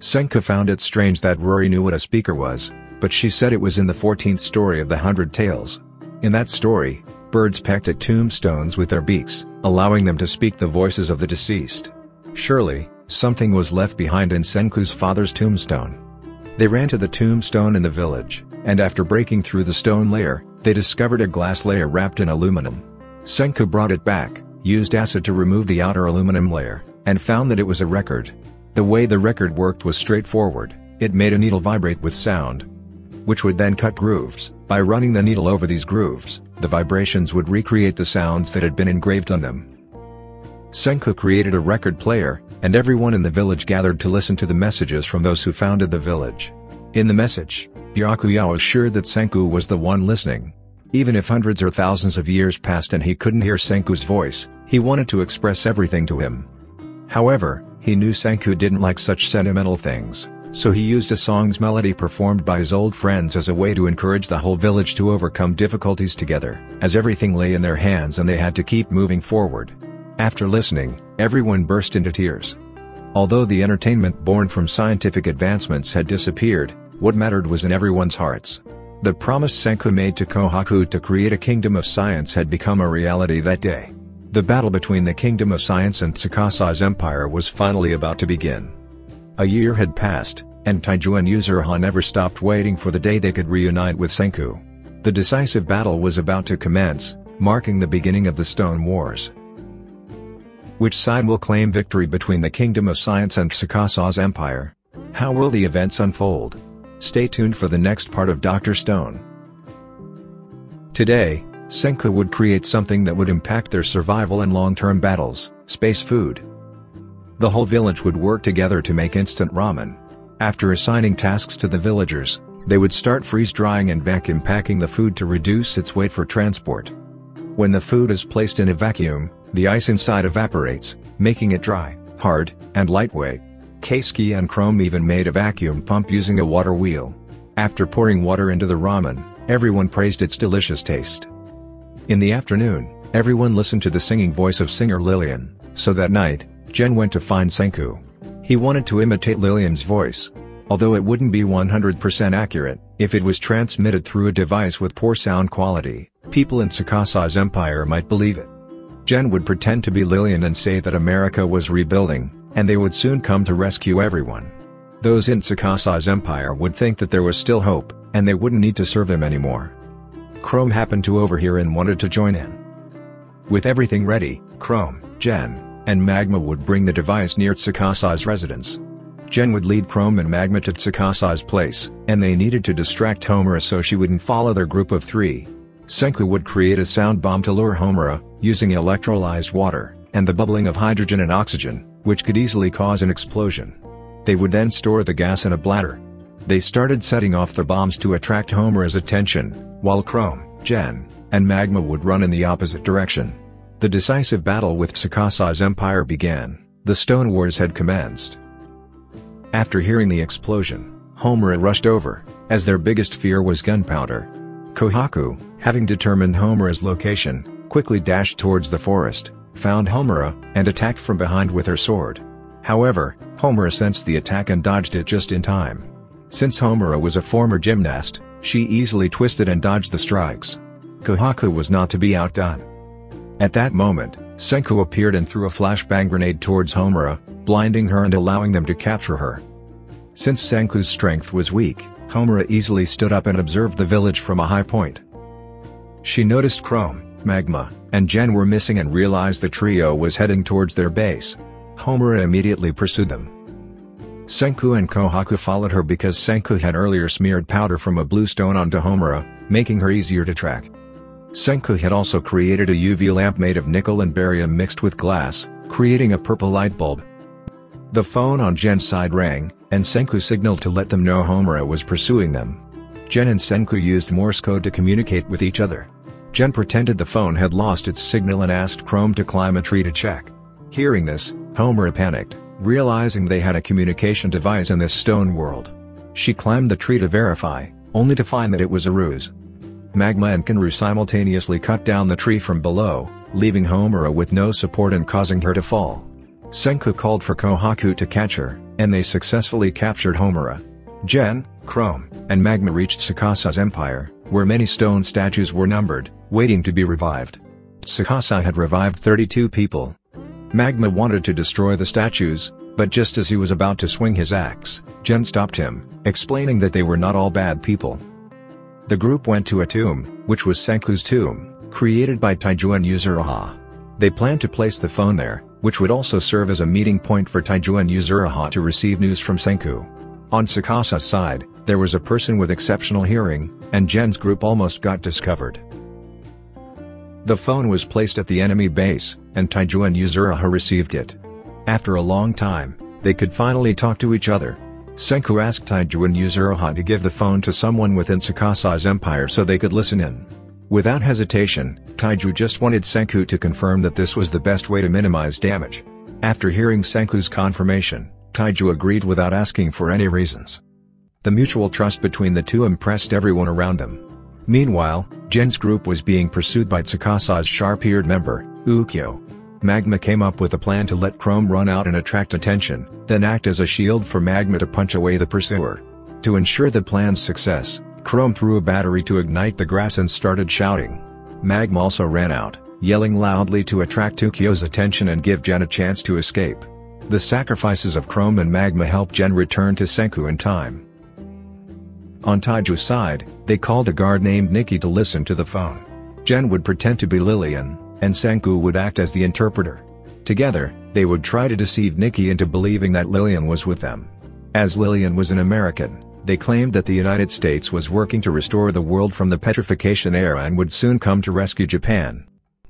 Speaker 1: Senku found it strange that Ruri knew what a speaker was, but she said it was in the 14th story of the Hundred Tales. In that story, birds pecked at tombstones with their beaks, allowing them to speak the voices of the deceased. Surely, something was left behind in Senku's father's tombstone. They ran to the tombstone in the village, and after breaking through the stone layer, they discovered a glass layer wrapped in aluminum. Senku brought it back, used acid to remove the outer aluminum layer, and found that it was a record. The way the record worked was straightforward, it made a needle vibrate with sound, which would then cut grooves. By running the needle over these grooves, the vibrations would recreate the sounds that had been engraved on them. Senku created a record player, and everyone in the village gathered to listen to the messages from those who founded the village. In the message, Byakuya was sure that Senku was the one listening. Even if hundreds or thousands of years passed and he couldn't hear Senku's voice, he wanted to express everything to him. However, he knew Senku didn't like such sentimental things, so he used a song's melody performed by his old friends as a way to encourage the whole village to overcome difficulties together, as everything lay in their hands and they had to keep moving forward. After listening, everyone burst into tears. Although the entertainment born from scientific advancements had disappeared, what mattered was in everyone's hearts. The promise Senku made to Kohaku to create a kingdom of science had become a reality that day. The battle between the kingdom of science and Tsukasa's empire was finally about to begin. A year had passed, and Taiju and Yuzuriha never stopped waiting for the day they could reunite with Senku. The decisive battle was about to commence, marking the beginning of the Stone Wars. Which side will claim victory between the Kingdom of Science and Tsukasa's empire? How will the events unfold? Stay tuned for the next part of Dr. Stone. Today, Senku would create something that would impact their survival in long-term battles, space food. The whole village would work together to make instant ramen. After assigning tasks to the villagers, They would start freeze-drying and vacuum packing the food to reduce its weight for transport. When the food is placed in a vacuum, the ice inside evaporates, making it dry, hard, and lightweight. Keisuke and Chrome even made a vacuum pump using a water wheel. After pouring water into the ramen, everyone praised its delicious taste. In the afternoon, everyone listened to the singing voice of singer Lillian, so that night, Gen went to find Senku. He wanted to imitate Lillian's voice. Although it wouldn't be 100% accurate, if it was transmitted through a device with poor sound quality, people in Tsukasa's empire might believe it. Gen would pretend to be Lillian and say that America was rebuilding, and they would soon come to rescue everyone. Those in Tsukasa's empire would think that there was still hope, and they wouldn't need to serve him anymore. Chrome happened to overhear and wanted to join in. With everything ready, Chrome, Gen, and Magma would bring the device near Tsukasa's residence. Gen would lead Chrome and Magma to Tsukasa's place, and they needed to distract Homura so she wouldn't follow their group of three. Senku would create a sound bomb to lure Homura, using electrolyzed water, and the bubbling of hydrogen and oxygen, which could easily cause an explosion. They would then store the gas in a bladder. They started setting off the bombs to attract Homura's attention, while Chrome, Gen, and Magma would run in the opposite direction. The decisive battle with Tsukasa's empire began, the Stone Wars had commenced. After hearing the explosion, Homura rushed over, as their biggest fear was gunpowder. Kohaku, having determined Homura's location, quickly dashed towards the forest, found Homura, and attacked from behind with her sword. However, Homura sensed the attack and dodged it just in time. Since Homura was a former gymnast, she easily twisted and dodged the strikes. Kohaku was not to be outdone. At that moment, Senku appeared and threw a flashbang grenade towards Homura, blinding her and allowing them to capture her. Since Senku's strength was weak, Homura easily stood up and observed the village from a high point. She noticed Chrome, Magma, and Gen were missing and realized the trio was heading towards their base. Homura immediately pursued them. Senku and Kohaku followed her because Senku had earlier smeared powder from a blue stone onto Homura, making her easier to track. Senku had also created a UV lamp made of nickel and barium mixed with glass, creating a purple light bulb. The phone on Gen's side rang, and Senku signaled to let them know Homura was pursuing them. Gen and Senku used Morse code to communicate with each other. Gen pretended the phone had lost its signal and asked Chrome to climb a tree to check. Hearing this, Homura panicked, realizing they had a communication device in this stone world. She climbed the tree to verify, only to find that it was a ruse. Magma and Kanru simultaneously cut down the tree from below, leaving Homura with no support and causing her to fall. Senku called for Kohaku to catch her, and they successfully captured Homura. Gen, Chrome, and Magma reached Tsukasa's empire, where many stone statues were numbered, waiting to be revived. Tsukasa had revived 32 people. Magma wanted to destroy the statues, but just as he was about to swing his axe, Gen stopped him, explaining that they were not all bad people. The group went to a tomb, which was Senku's tomb, created by Taiju and Yuzuriha. They planned to place the phone there, which would also serve as a meeting point for Taiju and Yuzuriha to receive news from Senku. On Tsukasa's side, there was a person with exceptional hearing, and Gen's group almost got discovered. The phone was placed at the enemy base, and Taiju and Yuzuriha received it. After a long time, they could finally talk to each other. Senku asked Taiju and Yuzuriha to give the phone to someone within Tsukasa's empire so they could listen in. Without hesitation, Taiju just wanted Senku to confirm that this was the best way to minimize damage. After hearing Senku's confirmation, Taiju agreed without asking for any reasons. The mutual trust between the two impressed everyone around them. Meanwhile, Gen's group was being pursued by Tsukasa's sharp-eared member, Ukyo. Magma came up with a plan to let Chrome run out and attract attention, then act as a shield for Magma to punch away the pursuer. To ensure the plan's success, Chrome threw a battery to ignite the grass and started shouting. Magma also ran out, yelling loudly to attract Ukyo's attention and give Gen a chance to escape. The sacrifices of Chrome and Magma helped Gen return to Senku in time. On Taiju's side, they called a guard named Nikki to listen to the phone. Gen would pretend to be Lillian, and Senku would act as the interpreter. Together, they would try to deceive Nikki into believing that Lillian was with them. As Lillian was an American, they claimed that the United States was working to restore the world from the petrification era and would soon come to rescue Japan.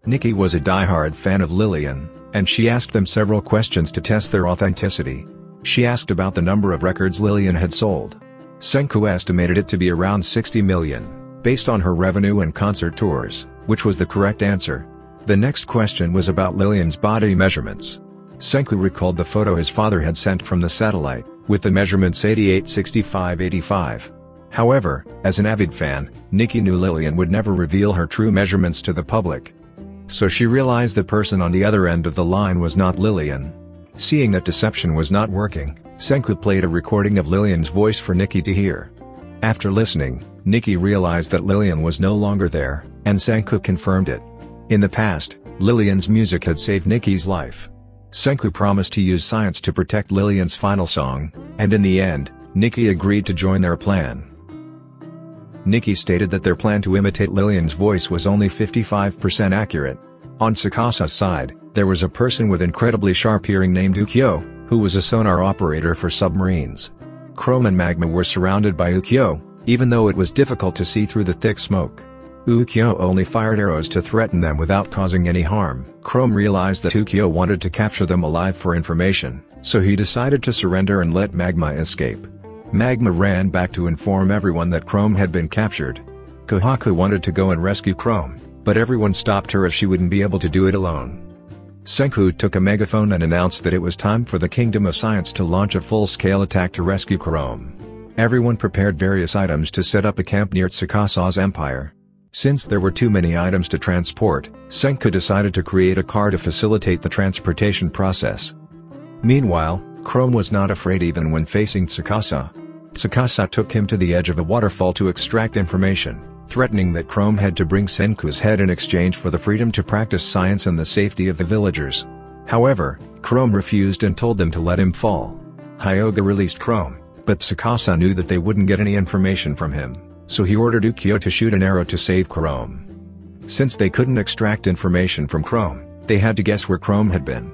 Speaker 1: Nikki was a die-hard fan of Lillian, and she asked them several questions to test their authenticity. She asked about the number of records Lillian had sold. Senku estimated it to be around 60 million, based on her revenue and concert tours, which was the correct answer. The next question was about Lillian's body measurements. Senku recalled the photo his father had sent from the satellite, with the measurements 88 65 85. However, as an avid fan, Nikki knew Lillian would never reveal her true measurements to the public. So she realized the person on the other end of the line was not Lillian. Seeing that deception was not working, Senku played a recording of Lillian's voice for Nikki to hear. After listening, Nikki realized that Lillian was no longer there, and Senku confirmed it. In the past, Lillian's music had saved Nikki's life. Senku promised to use science to protect Lillian's final song, and in the end, Nikki agreed to join their plan. Nikki stated that their plan to imitate Lillian's voice was only 55% accurate. On Tsukasa's side, there was a person with incredibly sharp hearing named Ukyo, who was a sonar operator for submarines. Chrome and Magma were surrounded by Ukyo, even though it was difficult to see through the thick smoke. Ukyo only fired arrows to threaten them without causing any harm. Chrome realized that Ukyo wanted to capture them alive for information, so he decided to surrender and let Magma escape. Magma ran back to inform everyone that Chrome had been captured. Kohaku wanted to go and rescue Chrome, but everyone stopped her as she wouldn't be able to do it alone. Senku took a megaphone and announced that it was time for the Kingdom of Science to launch a full-scale attack to rescue Chrome. Everyone prepared various items to set up a camp near Tsukasa's empire. Since there were too many items to transport, Senku decided to create a car to facilitate the transportation process. Meanwhile, Chrome was not afraid even when facing Tsukasa. Tsukasa took him to the edge of a waterfall to extract information, threatening that Chrome had to bring Senku's head in exchange for the freedom to practice science and the safety of the villagers. However, Chrome refused and told them to let him fall. Hyoga released Chrome, but Tsukasa knew that they wouldn't get any information from him, so he ordered Ukyo to shoot an arrow to save Chrome. Since they couldn't extract information from Chrome, they had to guess where Chrome had been.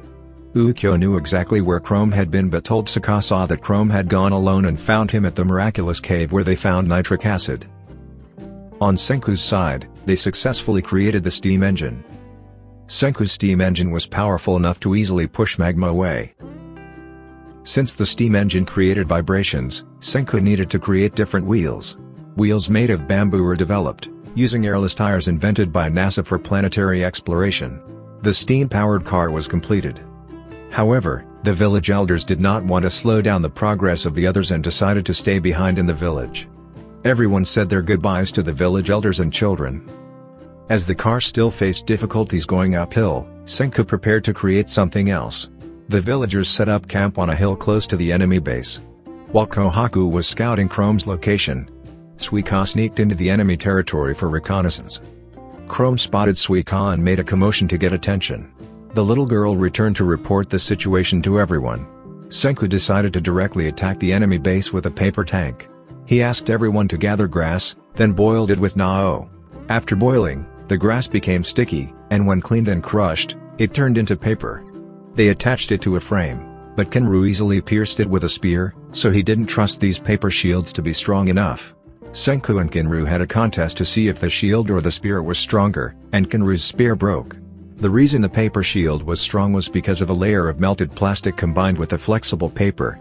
Speaker 1: Ukyo knew exactly where Chrome had been but told Tsukasa that Chrome had gone alone and found him at the miraculous cave where they found nitric acid. On Senku's side, they successfully created the steam engine. Senku's steam engine was powerful enough to easily push magma away. Since the steam engine created vibrations, Senku needed to create different wheels. Wheels made of bamboo were developed, using airless tires invented by NASA for planetary exploration. The steam-powered car was completed. However, the village elders did not want to slow down the progress of the others and decided to stay behind in the village. Everyone said their goodbyes to the village elders and children. As the car still faced difficulties going uphill, Senku prepared to create something else. The villagers set up camp on a hill close to the enemy base. While Kohaku was scouting Chrome's location, Suika sneaked into the enemy territory for reconnaissance. Chrome spotted Suika and made a commotion to get attention. The little girl returned to report the situation to everyone. Senku decided to directly attack the enemy base with a paper tank. He asked everyone to gather grass, then boiled it with Nao. After boiling, the grass became sticky, and when cleaned and crushed, it turned into paper. They attached it to a frame, but Kinro easily pierced it with a spear, so he didn't trust these paper shields to be strong enough. Senku and Kinro had a contest to see if the shield or the spear was stronger, and Kinro's spear broke. The reason the paper shield was strong was because of a layer of melted plastic combined with a flexible paper,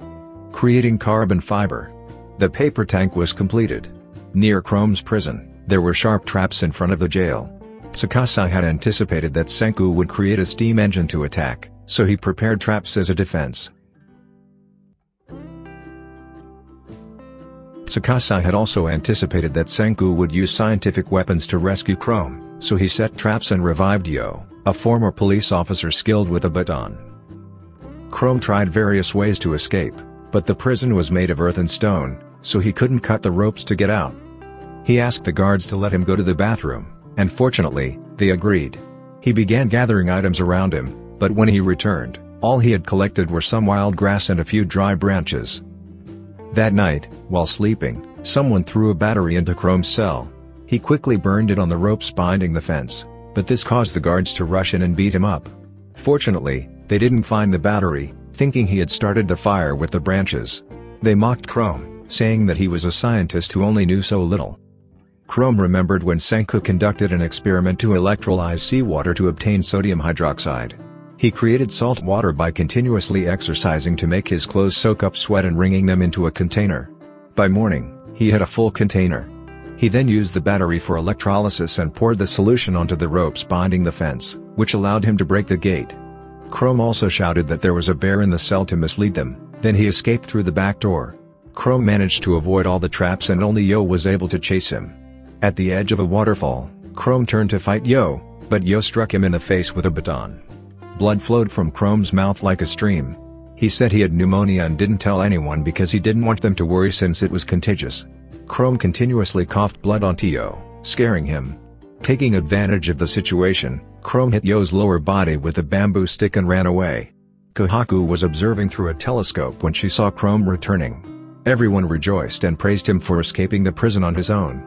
Speaker 1: creating carbon fiber. The paper tank was completed. Near Chrome's prison, there were sharp traps in front of the jail. Tsukasa had anticipated that Senku would create a steam engine to attack, so he prepared traps as a defense. Tsukasa had also anticipated that Senku would use scientific weapons to rescue Chrome, so he set traps and revived Yo a former police officer skilled with a baton. Chrome tried various ways to escape, but the prison was made of earth and stone, so he couldn't cut the ropes to get out. He asked the guards to let him go to the bathroom, and fortunately, they agreed. He began gathering items around him, but when he returned, all he had collected were some wild grass and a few dry branches. That night, while sleeping, someone threw a battery into Chrome's cell. He quickly burned it on the ropes binding the fence but this caused the guards to rush in and beat him up. Fortunately, they didn't find the battery, thinking he had started the fire with the branches. They mocked Chrome, saying that he was a scientist who only knew so little. Chrome remembered when Senku conducted an experiment to electrolyze seawater to obtain sodium hydroxide. He created salt water by continuously exercising to make his clothes soak up sweat and wringing them into a container. By morning, He had a full container. He then used the battery for electrolysis and poured the solution onto the ropes binding the fence, which allowed him to break the gate. Chrome also shouted that there was a bear in the cell to mislead them, then he escaped through the back door. Chrome managed to avoid all the traps and only Yo was able to chase him. At the edge of a waterfall, Chrome turned to fight Yo, but Yo struck him in the face with a baton. Blood flowed from Chrome's mouth like a stream. He said he had pneumonia and didn't tell anyone because he didn't want them to worry since it was contagious. Chrome continuously coughed blood onto Yo, scaring him. Taking advantage of the situation, Chrome hit Yo's lower body with a bamboo stick and ran away. Kohaku was observing through a telescope when she saw Chrome returning. Everyone rejoiced and praised him for escaping the prison on his own.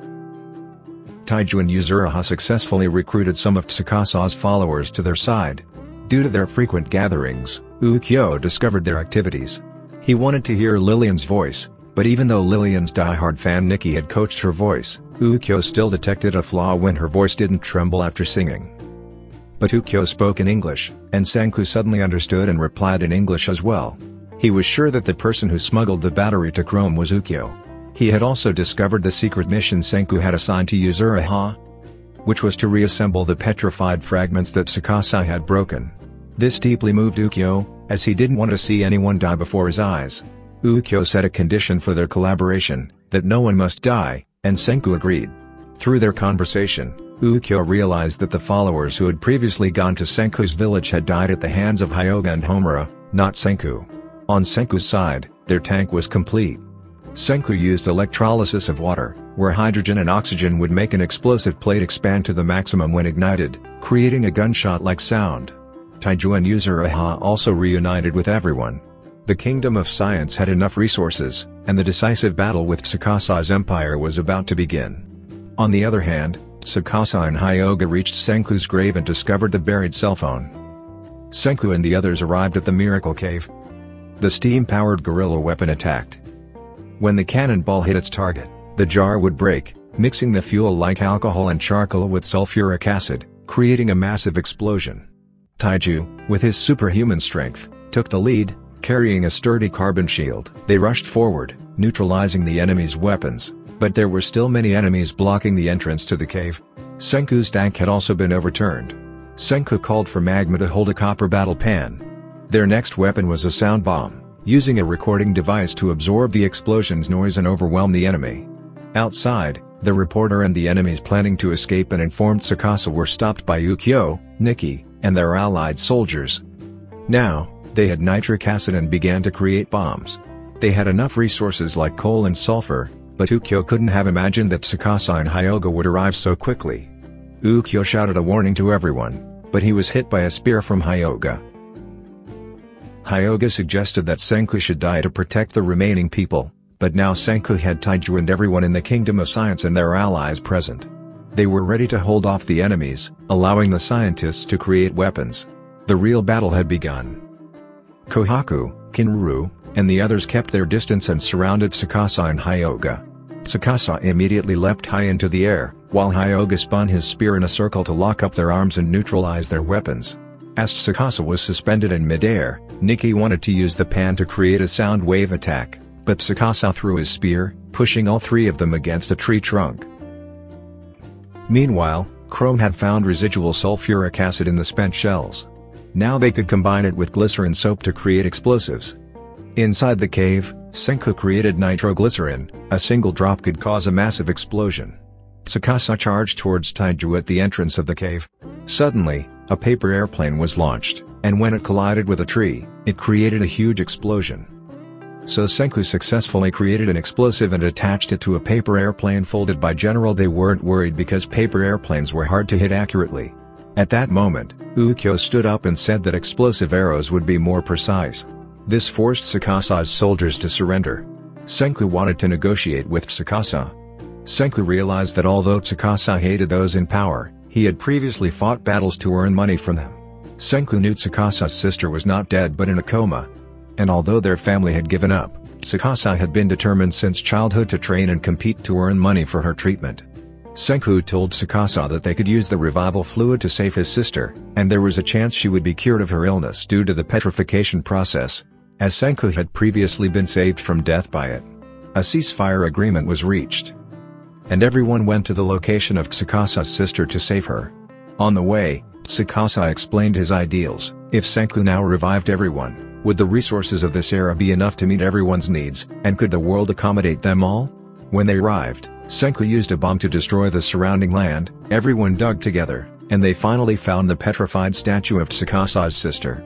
Speaker 1: Taiju and Yuzuriha successfully recruited some of Tsukasa's followers to their side. Due to their frequent gatherings, Ukyo discovered their activities. He wanted to hear Lillian's voice, but even though Lillian's die-hard fan Nikki had coached her voice, Ukyo still detected a flaw when her voice didn't tremble after singing. But Ukyo spoke in English, and Senku suddenly understood and replied in English as well. He was sure that the person who smuggled the battery to Chrome was Ukyo. He had also discovered the secret mission Senku had assigned to Yuzuriha, which was to reassemble the petrified fragments that Tsukasa had broken. This deeply moved Ukyo, as he didn't want to see anyone die before his eyes. Ukyo set a condition for their collaboration, that no one must die, and Senku agreed. Through their conversation, Ukyo realized that the followers who had previously gone to Senku's village had died at the hands of Hyoga and Homura, not Senku. On Senku's side, their tank was complete. Senku used electrolysis of water, where hydrogen and oxygen would make an explosive plate expand to the maximum when ignited, creating a gunshot-like sound. Taiju and Yuzuriha also reunited with everyone, the Kingdom of Science had enough resources, and the decisive battle with Tsukasa's empire was about to begin. On the other hand, Tsukasa and Hyoga reached Senku's grave and discovered the buried cell phone. Senku and the others arrived at the Miracle Cave. The steam-powered guerrilla weapon attacked. When the cannonball hit its target, the jar would break, mixing the fuel like alcohol and charcoal with sulfuric acid, creating a massive explosion. Taiju, with his superhuman strength, took the lead, carrying a sturdy carbon shield. They rushed forward, neutralizing the enemy's weapons, but there were still many enemies blocking the entrance to the cave. Senku's tank had also been overturned. Senku called for Magma to hold a copper battle pan. Their next weapon was a sound bomb, using a recording device to absorb the explosion's noise and overwhelm the enemy. Outside, the reporter and the enemies planning to escape and informed Tsukasa were stopped by Ukyo, Nikki, and their allied soldiers. Now, they had nitric acid and began to create bombs. They had enough resources like coal and sulfur, but Ukyo couldn't have imagined that Tsukasa and Hyoga would arrive so quickly. Ukyo shouted a warning to everyone, but he was hit by a spear from Hyoga. Hyoga suggested that Senku should die to protect the remaining people, but now Senku had Taiju and everyone in the Kingdom of Science and their allies present. They were ready to hold off the enemies, allowing the scientists to create weapons. The real battle had begun. Kohaku, Kinro, and the others kept their distance and surrounded Tsukasa and Hyoga. Tsukasa immediately leapt high into the air, while Hyoga spun his spear in a circle to lock up their arms and neutralize their weapons. As Tsukasa was suspended in midair, Nikki wanted to use the pan to create a sound wave attack, but Tsukasa threw his spear, pushing all three of them against a tree trunk. Meanwhile, Chrome had found residual sulfuric acid in the spent shells. Now they could combine it with glycerin soap to create explosives. Inside the cave, Senku created nitroglycerin, a single drop could cause a massive explosion. Tsukasa charged towards Taiju at the entrance of the cave. Suddenly, a paper airplane was launched, and when it collided with a tree, it created a huge explosion. So Senku successfully created an explosive and attached it to a paper airplane folded by General they weren't worried because paper airplanes were hard to hit accurately. At that moment, Ukyo stood up and said that explosive arrows would be more precise. This forced Tsukasa's soldiers to surrender. Senku wanted to negotiate with Tsukasa. Senku realized that although Tsukasa hated those in power, he had previously fought battles to earn money from them. Senku knew Tsukasa's sister was not dead but in a coma. And although their family had given up, Tsukasa had been determined since childhood to train and compete to earn money for her treatment. Senku told Tsukasa that they could use the revival fluid to save his sister, and there was a chance she would be cured of her illness due to the petrification process, as Senku had previously been saved from death by it. A ceasefire agreement was reached. And everyone went to the location of Tsukasa's sister to save her. On the way, Tsukasa explained his ideals, if Senku now revived everyone, would the resources of this era be enough to meet everyone's needs, and could the world accommodate them all? When they arrived, Senku used a bomb to destroy the surrounding land, everyone dug together, and they finally found the petrified statue of Tsukasa's sister.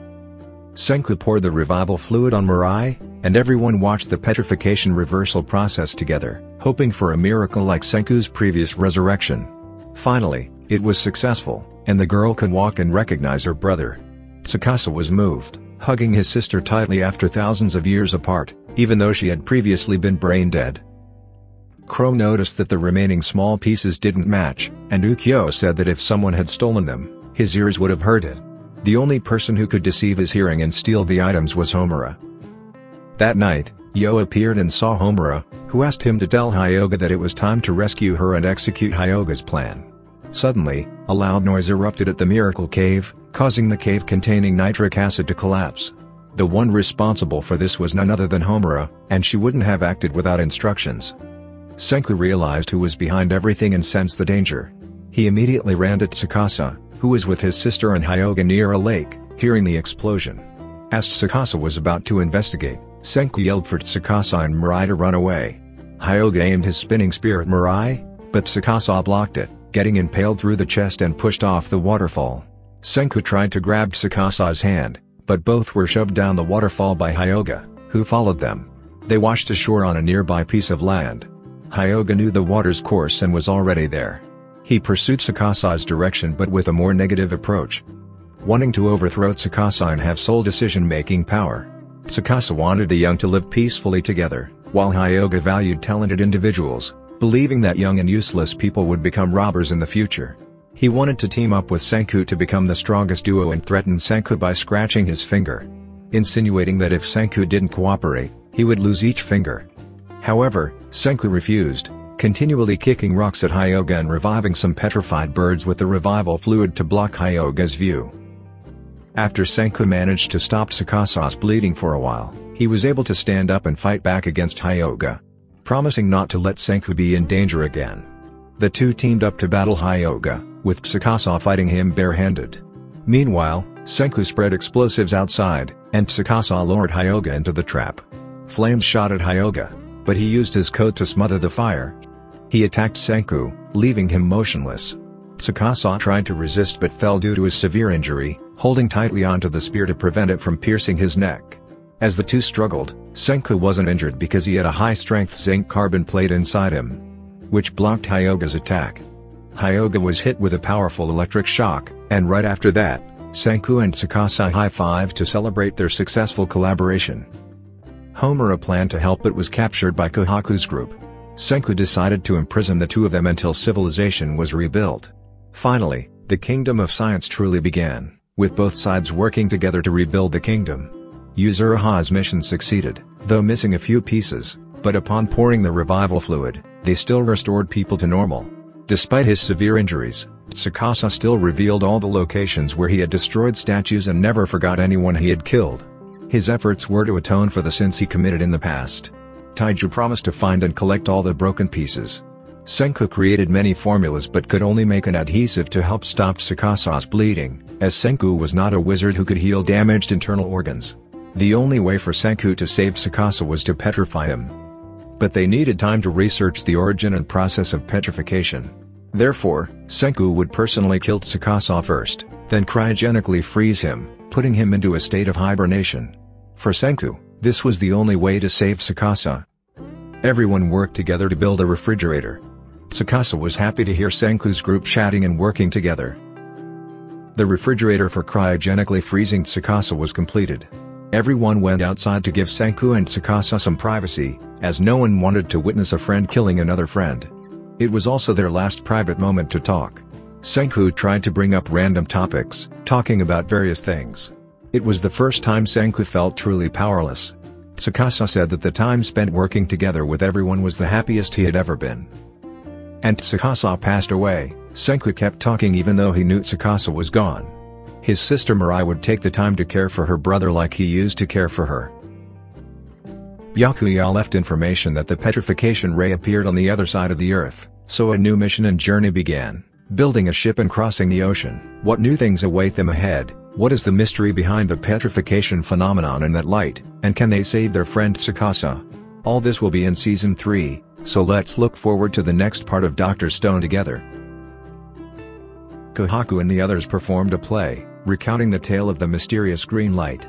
Speaker 1: Senku poured the revival fluid on Mirai, and everyone watched the petrification reversal process together, hoping for a miracle like Senku's previous resurrection. Finally, it was successful, and the girl could walk and recognize her brother. Tsukasa was moved, hugging his sister tightly after thousands of years apart, even though she had previously been brain dead. Chrome noticed that the remaining small pieces didn't match, and Ukyo said that if someone had stolen them, his ears would have heard it. The only person who could deceive his hearing and steal the items was Homura. That night, Yo appeared and saw Homura, who asked him to tell Hyoga that it was time to rescue her and execute Hyoga's plan. Suddenly, a loud noise erupted at the Miracle Cave, causing the cave containing nitric acid to collapse. The one responsible for this was none other than Homura, and she wouldn't have acted without instructions. Senku realized who was behind everything and sensed the danger. He immediately ran to Tsukasa, who was with his sister and Hyoga near a lake, hearing the explosion. As Tsukasa was about to investigate, Senku yelled for Tsukasa and Mirai to run away. Hyoga aimed his spinning spear at Mirai, but Tsukasa blocked it, getting impaled through the chest and pushed off the waterfall. Senku tried to grab Tsukasa's hand, but both were shoved down the waterfall by Hyoga, who followed them. They washed ashore on a nearby piece of land. Hyoga knew the water's course and was already there. He pursued Tsukasa's direction but with a more negative approach. Wanting to overthrow Tsukasa and have sole decision-making power. Tsukasa wanted the young to live peacefully together, while Hyoga valued talented individuals, believing that young and useless people would become robbers in the future. He wanted to team up with Senku to become the strongest duo and threatened Senku by scratching his finger. Insinuating that if Senku didn't cooperate, he would lose each finger. However, Senku refused, continually kicking rocks at Hyoga and reviving some petrified birds with the revival fluid to block Hyoga's view. After Senku managed to stop Tsukasa's bleeding for a while, he was able to stand up and fight back against Hyoga. Promising not to let Senku be in danger again. The two teamed up to battle Hyoga, with Tsukasa fighting him barehanded. Meanwhile, Senku spread explosives outside, and Tsukasa lured Hyoga into the trap. Flames shot at Hyoga, but he used his coat to smother the fire. He attacked Senku, leaving him motionless. Tsukasa tried to resist but fell due to his severe injury, holding tightly onto the spear to prevent it from piercing his neck. As the two struggled, Senku wasn't injured because he had a high-strength zinc carbon plate inside him, which blocked Hyoga's attack. Hyoga was hit with a powerful electric shock, and right after that, Senku and Tsukasa high-fived to celebrate their successful collaboration. Homura planned to help but was captured by Kohaku's group. Senku decided to imprison the two of them until civilization was rebuilt. Finally, the Kingdom of Science truly began, with both sides working together to rebuild the kingdom. Yuzuriha's mission succeeded, though missing a few pieces, but upon pouring the revival fluid, they still restored people to normal. Despite his severe injuries, Tsukasa still revealed all the locations where he had destroyed statues and never forgot anyone he had killed. His efforts were to atone for the sins he committed in the past. Taiju promised to find and collect all the broken pieces. Senku created many formulas but could only make an adhesive to help stop Tsukasa's bleeding, as Senku was not a wizard who could heal damaged internal organs. The only way for Senku to save Tsukasa was to petrify him. But they needed time to research the origin and process of petrification. Therefore, Senku would personally kill Tsukasa first, then cryogenically freeze him, putting him into a state of hibernation. For Senku, this was the only way to save Tsukasa. Everyone worked together to build a refrigerator. Tsukasa was happy to hear Senku's group chatting and working together. The refrigerator for cryogenically freezing Tsukasa was completed. Everyone went outside to give Senku and Tsukasa some privacy, as no one wanted to witness a friend killing another friend. It was also their last private moment to talk. Senku tried to bring up random topics, talking about various things. It was the first time Senku felt truly powerless. Tsukasa said that the time spent working together with everyone was the happiest he had ever been. And Tsukasa passed away, Senku kept talking even though he knew Tsukasa was gone. His sister Mirai would take the time to care for her brother like he used to care for her. Byakuya left information that the petrification ray appeared on the other side of the Earth, so a new mission and journey began, building a ship and crossing the ocean. What new things await them ahead? What is the mystery behind the petrification phenomenon in that light, and can they save their friend Tsukasa? All this will be in Season 3, so let's look forward to the next part of Dr. Stone together. Kohaku and the others performed a play, recounting the tale of the mysterious green light.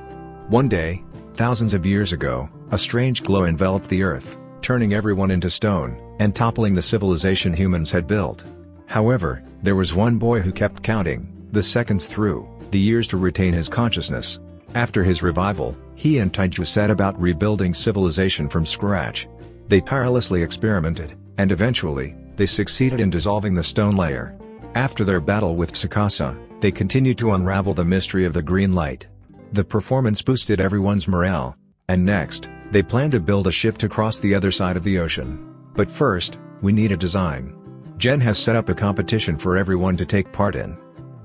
Speaker 1: One day, thousands of years ago, a strange glow enveloped the earth, turning everyone into stone, and toppling the civilization humans had built. However, there was one boy who kept counting, the seconds through, the years to retain his consciousness. After his revival, he and Taiju set about rebuilding civilization from scratch. They tirelessly experimented, and eventually, they succeeded in dissolving the stone layer. After their battle with Tsukasa, they continued to unravel the mystery of the green light. The performance boosted everyone's morale, and next, they plan to build a ship to cross the other side of the ocean. But first, we need a design. Gen has set up a competition for everyone to take part in.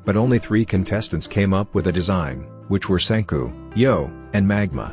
Speaker 1: But only three contestants came up with a design, which were Senku, Yo, and Magma.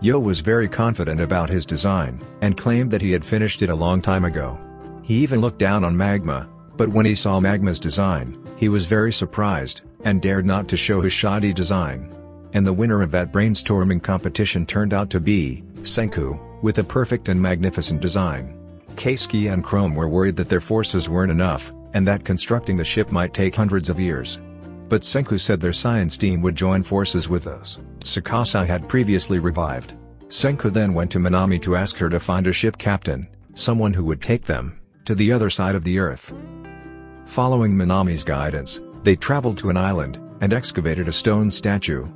Speaker 1: Yo was very confident about his design, and claimed that he had finished it a long time ago. He even looked down on Magma, but when he saw Magma's design, he was very surprised, and dared not to show his shoddy design. And the winner of that brainstorming competition turned out to be, Senku, with a perfect and magnificent design. Keisuke and Chrome were worried that their forces weren't enough, and that constructing the ship might take hundreds of years. But Senku said their science team would join forces with those Tsukasa had previously revived. Senku then went to Minami to ask her to find a ship captain, someone who would take them, to the other side of the earth. Following Minami's guidance, they traveled to an island, and excavated a stone statue.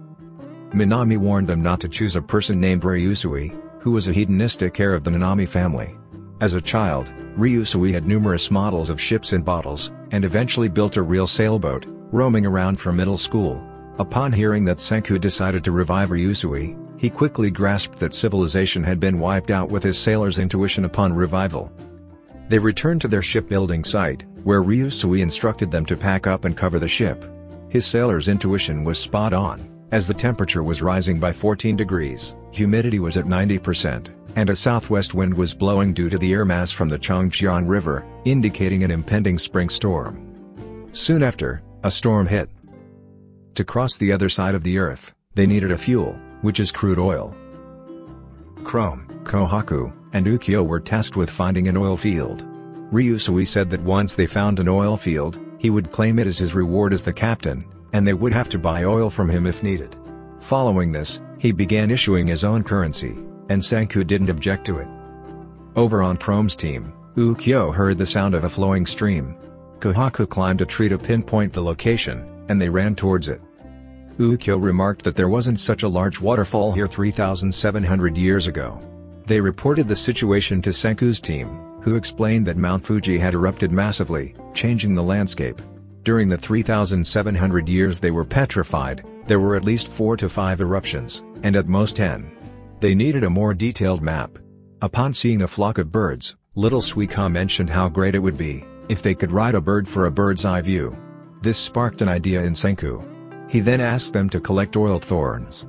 Speaker 1: Minami warned them not to choose a person named Ryusui, who was a hedonistic heir of the Nanami family. As a child, Ryusui had numerous models of ships and bottles, and eventually built a real sailboat, roaming around from middle school. Upon hearing that Senku decided to revive Ryusui, he quickly grasped that civilization had been wiped out with his sailor's intuition upon revival. They returned to their shipbuilding site, where Ryusui instructed them to pack up and cover the ship. His sailor's intuition was spot on, as the temperature was rising by 14 degrees, humidity was at 90%, and a southwest wind was blowing due to the air mass from the Changjiang River, indicating an impending spring storm. Soon after, a storm hit. To cross the other side of the earth, they needed a fuel, which is crude oil. Chrome, Kohaku, and Ukyo were tasked with finding an oil field. Ryusui said that once they found an oil field, he would claim it as his reward as the captain, and they would have to buy oil from him if needed. Following this, he began issuing his own currency, and Senku didn't object to it. Over on Chrome's team, Ukyo heard the sound of a flowing stream. Kohaku climbed a tree to pinpoint the location, and they ran towards it. Ukyo remarked that there wasn't such a large waterfall here 3,700 years ago. They reported the situation to Senku's team, who explained that Mount Fuji had erupted massively, changing the landscape. During the 3,700 years they were petrified, there were at least 4 to 5 eruptions, and at most 10. They needed a more detailed map. Upon seeing a flock of birds, Little Suika mentioned how great it would be, if they could ride a bird for a bird's eye view. This sparked an idea in Senku. He then asked them to collect oil thorns.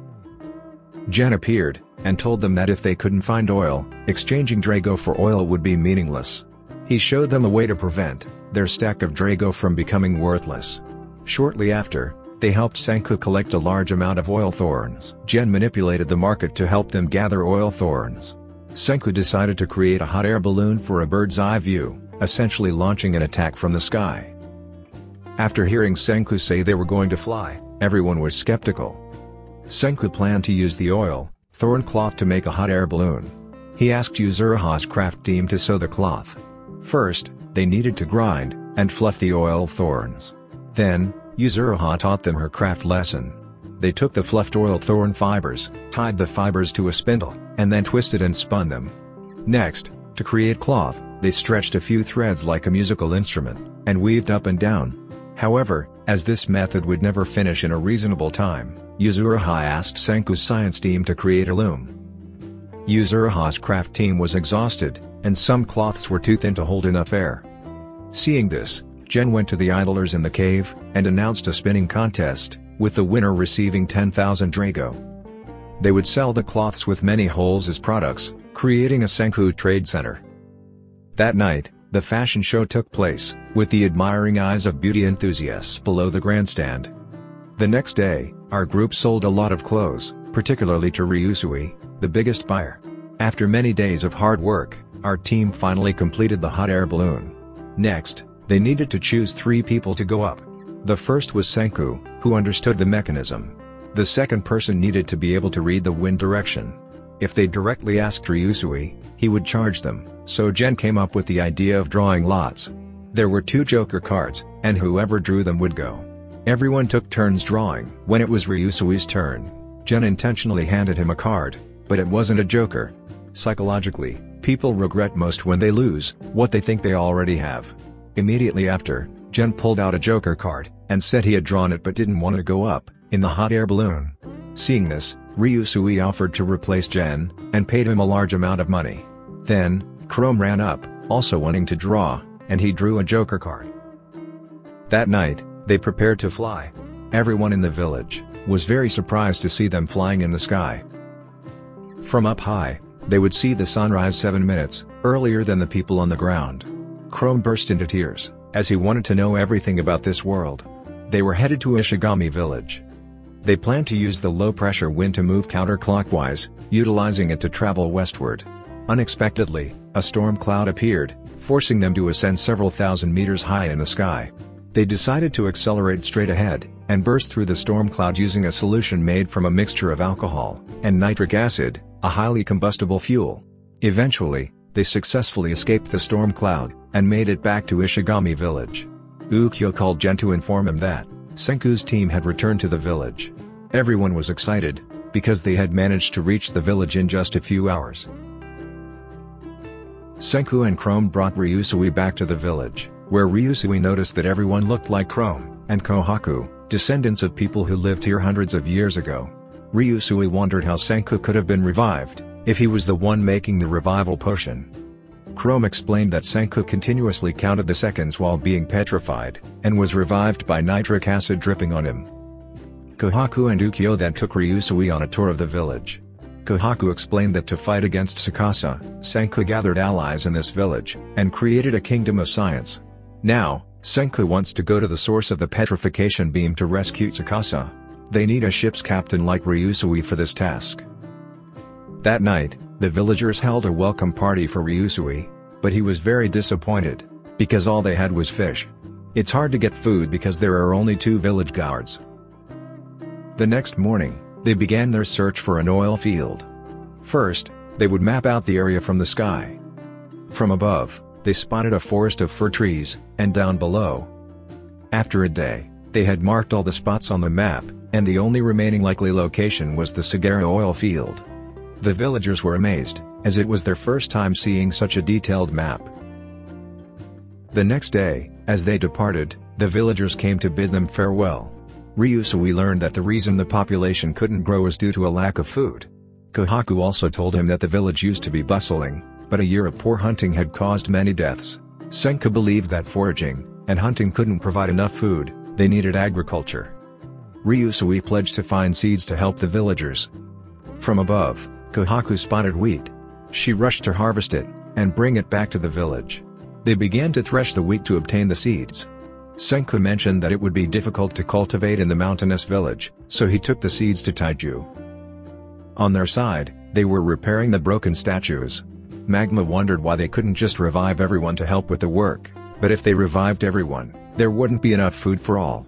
Speaker 1: Gen appeared, and told them that if they couldn't find oil, exchanging Drago for oil would be meaningless. He showed them a way to prevent their stack of Drago from becoming worthless. Shortly after, they helped Senku collect a large amount of oil thorns. Gen manipulated the market to help them gather oil thorns. Senku decided to create a hot air balloon for a bird's eye view, essentially launching an attack from the sky. After hearing Senku say they were going to fly, everyone was skeptical. Senku planned to use the oil, thorn cloth to make a hot air balloon. He asked Yuzuriha's craft team to sew the cloth. First, they needed to grind, and fluff the oil thorns. Then, Yuzuriha taught them her craft lesson. They took the fluffed oil thorn fibers, tied the fibers to a spindle, and then twisted and spun them. Next, to create cloth, they stretched a few threads like a musical instrument, and weaved up and down. However, as this method would never finish in a reasonable time, Yuzuriha asked Senku's science team to create a loom. Yuzuriha's craft team was exhausted, and some cloths were too thin to hold enough air. Seeing this, Gen went to the idlers in the cave, and announced a spinning contest, with the winner receiving 10,000 Drago. They would sell the cloths with many holes as products, creating a Senku trade center. That night, the fashion show took place, with the admiring eyes of beauty enthusiasts below the grandstand. The next day, our group sold a lot of clothes, particularly to Ryusui, the biggest buyer. After many days of hard work, our team finally completed the hot air balloon. Next, they needed to choose three people to go up. The first was Senku, who understood the mechanism. The second person needed to be able to read the wind direction. If they directly asked Ryusui, he would charge them, so Gen came up with the idea of drawing lots. There were two joker cards, and whoever drew them would go. Everyone took turns drawing. When it was Ryusui's turn, Gen intentionally handed him a card, but it wasn't a joker. Psychologically, people regret most when they lose what they think they already have. Immediately after, Gen pulled out a joker card, and said he had drawn it but didn't want to go up, in the hot air balloon. Seeing this, Ryusui offered to replace Gen, and paid him a large amount of money. Then, Chrome ran up, also wanting to draw, and he drew a joker card. That night, they prepared to fly. Everyone in the village, was very surprised to see them flying in the sky. From up high, they would see the sunrise 7 minutes, earlier than the people on the ground. Chrome burst into tears, as he wanted to know everything about this world. They were headed to Ishigami village. They planned to use the low-pressure wind to move counterclockwise, utilizing it to travel westward. Unexpectedly, a storm cloud appeared, forcing them to ascend several thousand meters high in the sky. They decided to accelerate straight ahead, and burst through the storm cloud using a solution made from a mixture of alcohol and nitric acid, a highly combustible fuel. Eventually, they successfully escaped the storm cloud, and made it back to Ishigami village. Ukyo called Gen to inform him that, Senku's team had returned to the village. Everyone was excited, because they had managed to reach the village in just a few hours. Senku and Chrome brought Ryusui back to the village, where Ryusui noticed that everyone looked like Chrome, and Kohaku, descendants of people who lived here hundreds of years ago. Ryusui wondered how Senku could have been revived, if he was the one making the revival potion. Chrome explained that Senku continuously counted the seconds while being petrified, and was revived by nitric acid dripping on him. Kohaku and Ukyo then took Ryusui on a tour of the village. Kohaku explained that to fight against Tsukasa, Senku gathered allies in this village, and created a kingdom of science. Now, Senku wants to go to the source of the petrification beam to rescue Tsukasa. They need a ship's captain like Ryusui for this task. That night, the villagers held a welcome party for Ryusui, but he was very disappointed, because all they had was fish. It's hard to get food because there are only two village guards. The next morning, they began their search for an oil field. First, they would map out the area from the sky. From above, they spotted a forest of fir trees, and down below. After a day, they had marked all the spots on the map, and the only remaining likely location was the Sagara oil field. The villagers were amazed, as it was their first time seeing such a detailed map. The next day, as they departed, the villagers came to bid them farewell. Ryusui learned that the reason the population couldn't grow was due to a lack of food. Kohaku also told him that the village used to be bustling, but a year of poor hunting had caused many deaths. Senku believed that foraging and hunting couldn't provide enough food, they needed agriculture. Ryusui pledged to find seeds to help the villagers. From above, Kohaku spotted wheat. She rushed to harvest it, and bring it back to the village. They began to thresh the wheat to obtain the seeds. Senku mentioned that it would be difficult to cultivate in the mountainous village, so he took the seeds to Taiju. On their side, they were repairing the broken statues. Magma wondered why they couldn't just revive everyone to help with the work, but if they revived everyone, there wouldn't be enough food for all.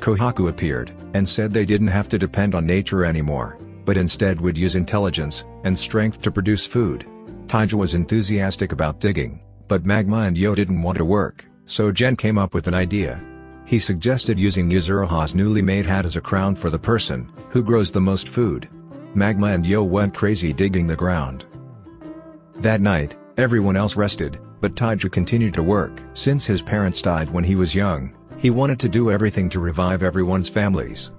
Speaker 1: Kohaku appeared, and said they didn't have to depend on nature anymore but instead would use intelligence and strength to produce food. Taiju was enthusiastic about digging, but Magma and Yo didn't want to work, so Gen came up with an idea. He suggested using Yuzuriha's newly made hat as a crown for the person who grows the most food. Magma and Yo went crazy digging the ground. That night, everyone else rested, but Taiju continued to work. Since his parents died when he was young, he wanted to do everything to revive everyone's families.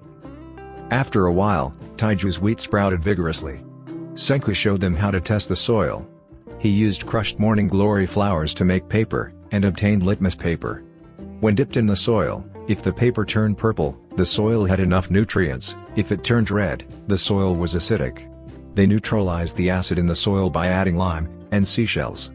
Speaker 1: After a while, Taiju's wheat sprouted vigorously. Senku showed them how to test the soil. He used crushed morning glory flowers to make paper, and obtained litmus paper. When dipped in the soil, if the paper turned purple, The soil had enough nutrients, if it turned red, the soil was acidic. They neutralized the acid in the soil by adding lime, and seashells.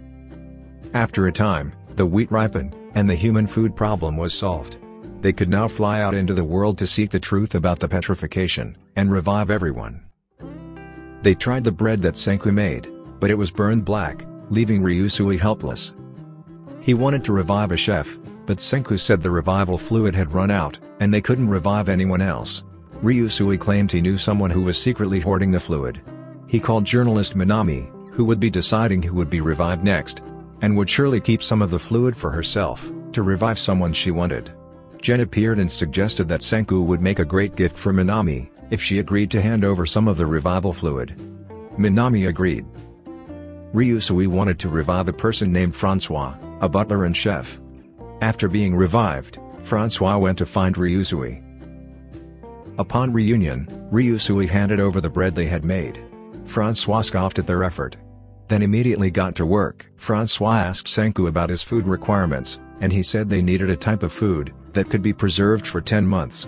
Speaker 1: After a time, the wheat ripened, and the human food problem was solved. They could now fly out into the world to seek the truth about the petrification, and revive everyone. They tried the bread that Senku made, but it was burned black, leaving Ryusui helpless. He wanted to revive a chef, but Senku said the revival fluid had run out, and they couldn't revive anyone else. Ryusui claimed he knew someone who was secretly hoarding the fluid. He called journalist Minami, who would be deciding who would be revived next, and would surely keep some of the fluid for herself, to revive someone she wanted. Gen appeared and suggested that Senku would make a great gift for Minami, if she agreed to hand over some of the revival fluid. Minami agreed. Ryusui wanted to revive a person named Francois, a butler and chef. After being revived, Francois went to find Ryusui. Upon reunion, Ryusui handed over the bread they had made. Francois scoffed at their effort. Then immediately got to work. Francois asked Senku about his food requirements, and he said they needed a type of food that could be preserved for 10 months.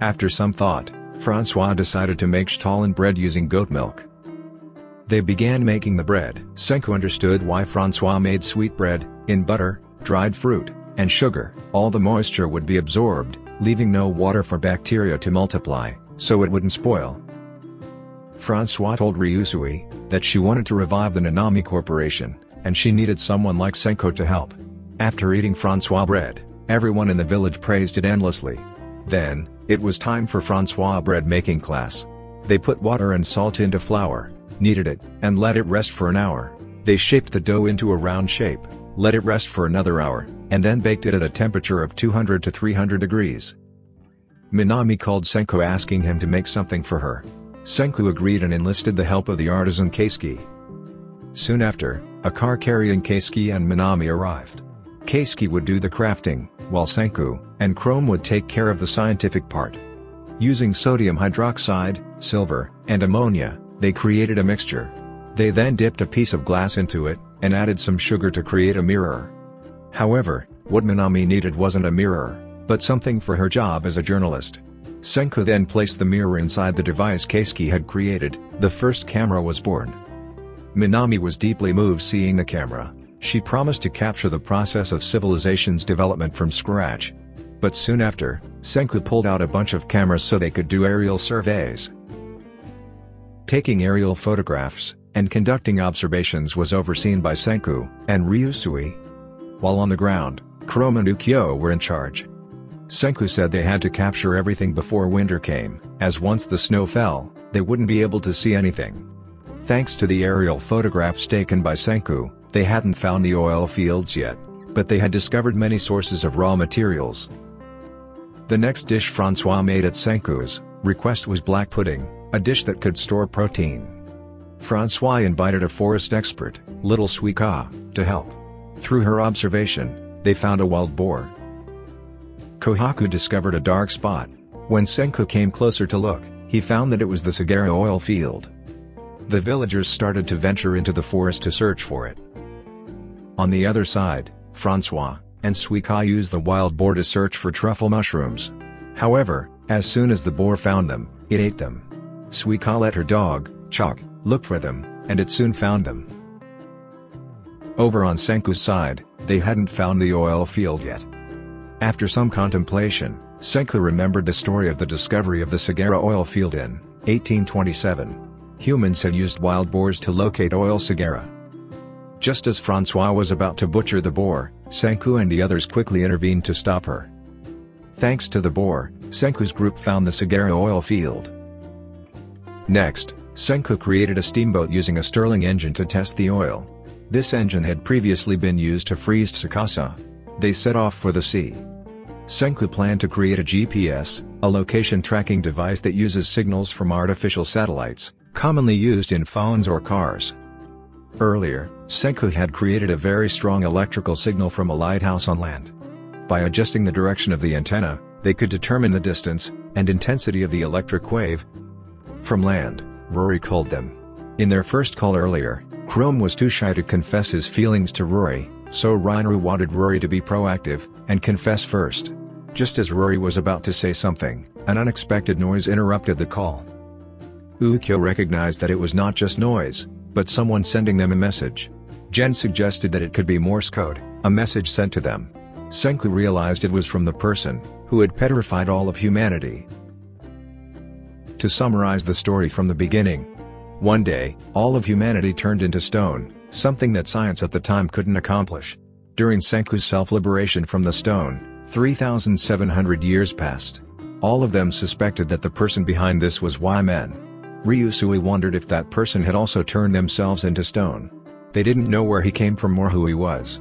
Speaker 1: After some thought, Francois decided to make stollen bread using goat milk. They began making the bread. Senku understood why Francois made sweet bread, in butter, dried fruit, and sugar. All the moisture would be absorbed, leaving no water for bacteria to multiply, so it wouldn't spoil. Francois told Ryusui that she wanted to revive the Nanami Corporation, and she needed someone like Senku to help. After eating Francois bread, everyone in the village praised it endlessly. Then, it was time for Francois bread making class. They put water and salt into flour, kneaded it, and let it rest for an hour. They shaped the dough into a round shape, let it rest for another hour, and then baked it at a temperature of 200 to 300 degrees. Minami called Senku asking him to make something for her. Senku agreed and enlisted the help of the artisan Keisuke. Soon after, a car carrying Keisuke and Minami arrived. Keisuke would do the crafting, while Senku and Chrome would take care of the scientific part. Using sodium hydroxide, silver, and ammonia, they created a mixture. They then dipped a piece of glass into it, and added some sugar to create a mirror. However, what Minami needed wasn't a mirror, but something for her job as a journalist. Senku then placed the mirror inside the device Keisuke had created, the first camera was born. Minami was deeply moved seeing the camera, she promised to capture the process of civilization's development from scratch. But soon after, Senku pulled out a bunch of cameras so they could do aerial surveys. Taking aerial photographs, and conducting observations was overseen by Senku and Ryusui. While on the ground, Chrome and Ukyo were in charge. Senku said they had to capture everything before winter came, as once the snow fell, they wouldn't be able to see anything. Thanks to the aerial photographs taken by Senku, they hadn't found the oil fields yet, but they had discovered many sources of raw materials. The next dish Francois made at Senku's request was black pudding, a dish that could store protein. Francois invited a forest expert, Little Suika, to help. Through her observation, they found a wild boar, Kohaku discovered a dark spot. When Senku came closer to look, he found that it was the Sagara oil field. The villagers started to venture into the forest to search for it. On the other side, Francois and Suika used the wild boar to search for truffle mushrooms. However, as soon as the boar found them, it ate them. Suika let her dog, Chalk, look for them, and it soon found them. Over on Senku's side, they hadn't found the oil field yet. After some contemplation, Senku remembered the story of the discovery of the Sagara oil field in 1827. Humans had used wild boars to locate oil Sagara. Just as Francois was about to butcher the boar, Senku and the others quickly intervened to stop her. Thanks to the boar, Senku's group found the Sagara oil field. Next, Senku created a steamboat using a Stirling engine to test the oil. This engine had previously been used to freeze Tsukasa. They set off for the sea. Senku planned to create a GPS, a location tracking device that uses signals from artificial satellites, commonly used in phones or cars. Earlier, Senku had created a very strong electrical signal from a lighthouse on land. By adjusting the direction of the antenna, they could determine the distance and intensity of the electric wave. From land, Ruri called them. In their first call earlier, Chrome was too shy to confess his feelings to Ruri, so Rinru wanted Ruri to be proactive and confess first. Just as Ruri was about to say something, an unexpected noise interrupted the call. Ukyo recognized that it was not just noise, but someone sending them a message. Gen suggested that it could be Morse code, a message sent to them. Senku realized it was from the person, who had petrified all of humanity. To summarize the story from the beginning. One day, all of humanity turned into stone, something that science at the time couldn't accomplish. During Senku's self-liberation from the stone, 3,700 years passed. All of them suspected that the person behind this was Y-Men. Ryusui wondered if that person had also turned themselves into stone. They didn't know where he came from or who he was.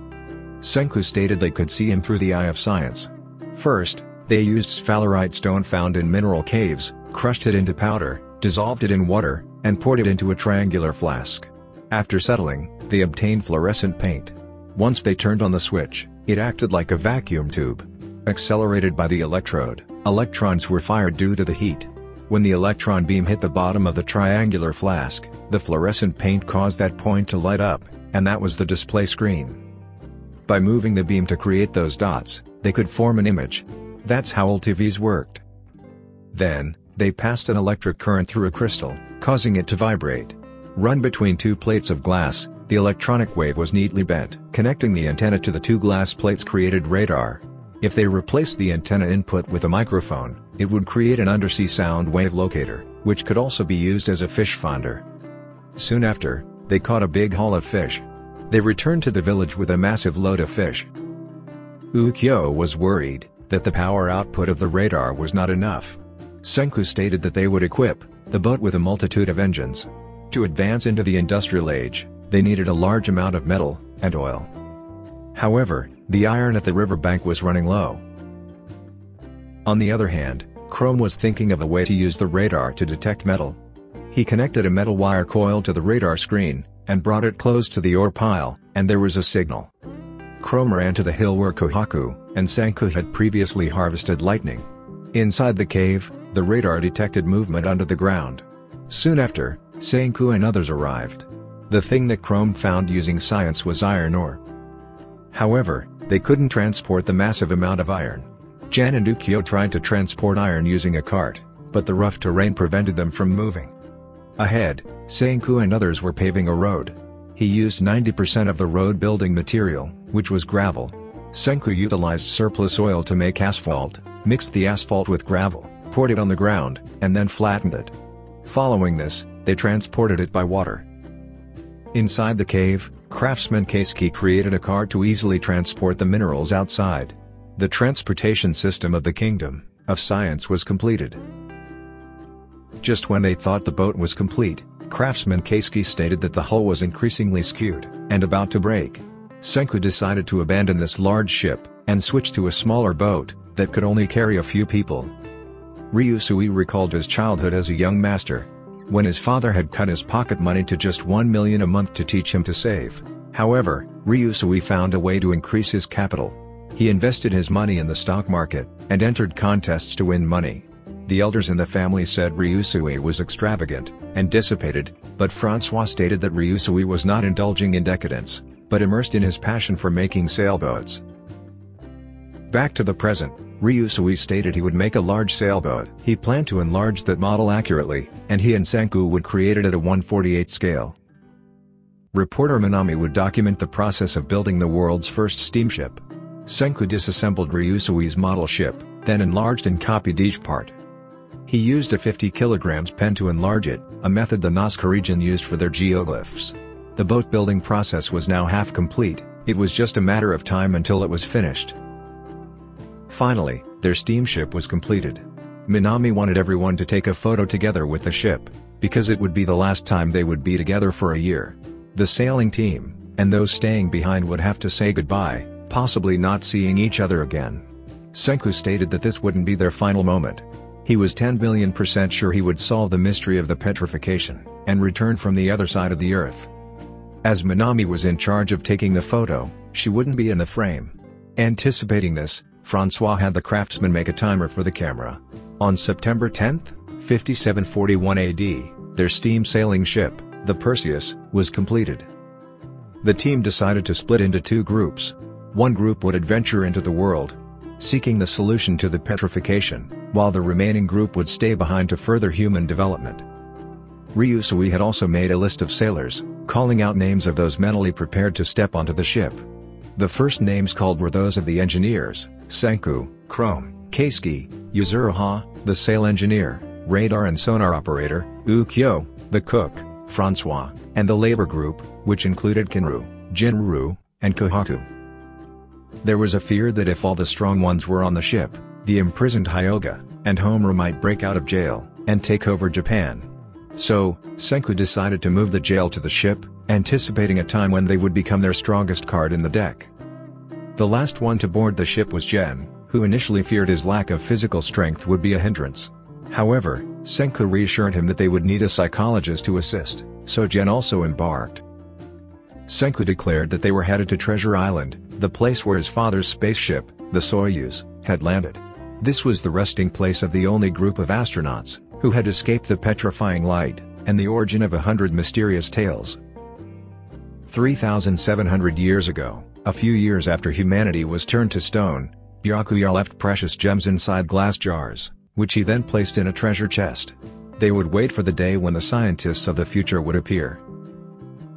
Speaker 1: Senku stated they could see him through the eye of science. First, they used sphalerite stone found in mineral caves, crushed it into powder, dissolved it in water, and poured it into a triangular flask. After settling, they obtained fluorescent paint. Once they turned on the switch, it acted like a vacuum tube. Accelerated by the electrode, electrons were fired due to the heat. When the electron beam hit the bottom of the triangular flask, the fluorescent paint caused that point to light up, and that was the display screen. By moving the beam to create those dots, they could form an image. That's how old TVs worked. Then, they passed an electric current through a crystal, causing it to vibrate. Run between two plates of glass, the electronic wave was neatly bent. Connecting the antenna to the two glass plates created radar. If they replaced the antenna input with a microphone, it would create an undersea sound wave locator, which could also be used as a fish finder. Soon after, they caught a big haul of fish. They returned to the village with a massive load of fish. Ukyo was worried that the power output of the radar was not enough. Senku stated that they would equip the boat with a multitude of engines. To advance into the industrial age, they needed a large amount of metal and oil. However, the iron at the riverbank was running low. On the other hand, Chrome was thinking of a way to use the radar to detect metal. He connected a metal wire coil to the radar screen, and brought it close to the ore pile, and there was a signal. Chrome ran to the hill where Kohaku and Senku had previously harvested lightning. Inside the cave, the radar detected movement under the ground. Soon after, Senku and others arrived. The thing that Chrome found using science was iron ore. However, they couldn't transport the massive amount of iron. Gen and Ukyo tried to transport iron using a cart, but the rough terrain prevented them from moving. Ahead, Senku and others were paving a road. He used 90% of the road building material, which was gravel. Senku utilized surplus oil to make asphalt, mixed the asphalt with gravel, poured it on the ground, and then flattened it. Following this, they transported it by water. Inside the cave, craftsman Keisuke created a car to easily transport the minerals outside. The transportation system of the Kingdom of Science was completed. Just when they thought the boat was complete, craftsman Keisuke stated that the hull was increasingly skewed and about to break. Senku decided to abandon this large ship and switch to a smaller boat that could only carry a few people. Ryusui recalled his childhood as a young master. When his father had cut his pocket money to just 1 million a month to teach him to save. However, Ryusui found a way to increase his capital. He invested his money in the stock market, and entered contests to win money. The elders in the family said Ryusui was extravagant, and dissipated, but Francois stated that Ryusui was not indulging in decadence, but immersed in his passion for making sailboats. Back to the present, Ryusui stated he would make a large sailboat. He planned to enlarge that model accurately, and he and Senku would create it at a 148 scale. Reporter Minami would document the process of building the world's first steamship. Senku disassembled Ryusui's model ship, then enlarged and copied each part. He used a 50 kg pen to enlarge it, a method the Nazca region used for their geoglyphs. The boat building process was now half complete, it was just a matter of time until it was finished. Finally, their steamship was completed. Minami wanted everyone to take a photo together with the ship, because it would be the last time they would be together for a year. The sailing team, and those staying behind would have to say goodbye, possibly not seeing each other again. Senku stated that this wouldn't be their final moment. He was 10 billion percent sure he would solve the mystery of the petrification, and return from the other side of the earth. As Minami was in charge of taking the photo, she wouldn't be in the frame. Anticipating this, Francois had the craftsman make a timer for the camera. On September 10, 5741 AD, their steam sailing ship, the Perseus, was completed. The team decided to split into two groups. One group would adventure into the world. seeking the solution to the petrification, while the remaining group would stay behind to further human development. Ryusui had also made a list of sailors, calling out names of those mentally prepared to step onto the ship. The first names called were those of the engineers, Senku, Chrome, Keisuke, Yuzuru the sail engineer, radar and sonar operator, Ukyo, the cook, Francois, and the labor group, which included Kinro, Ginro, and Kohaku. There was a fear that if all the strong ones were on the ship, the imprisoned Hyoga and Homura might break out of jail and take over Japan. So, Senku decided to move the jail to the ship, anticipating a time when they would become their strongest card in the deck. The last one to board the ship was Gen, who initially feared his lack of physical strength would be a hindrance. However, Senku reassured him that they would need a psychologist to assist, so Gen also embarked. Senku declared that they were headed to Treasure Island, the place where his father's spaceship, the Soyuz, had landed. This was the resting place of the only group of astronauts, who had escaped the petrifying light, and the origin of a hundred mysterious tales. 3,700 years ago, a few years after humanity was turned to stone, Byakuya left precious gems inside glass jars, which he then placed in a treasure chest. They would wait for the day when the scientists of the future would appear.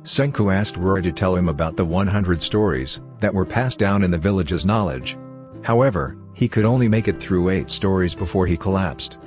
Speaker 1: Senku asked Ruri to tell him about the 100 stories that were passed down in the village's knowledge. However, he could only make it through 8 stories before he collapsed.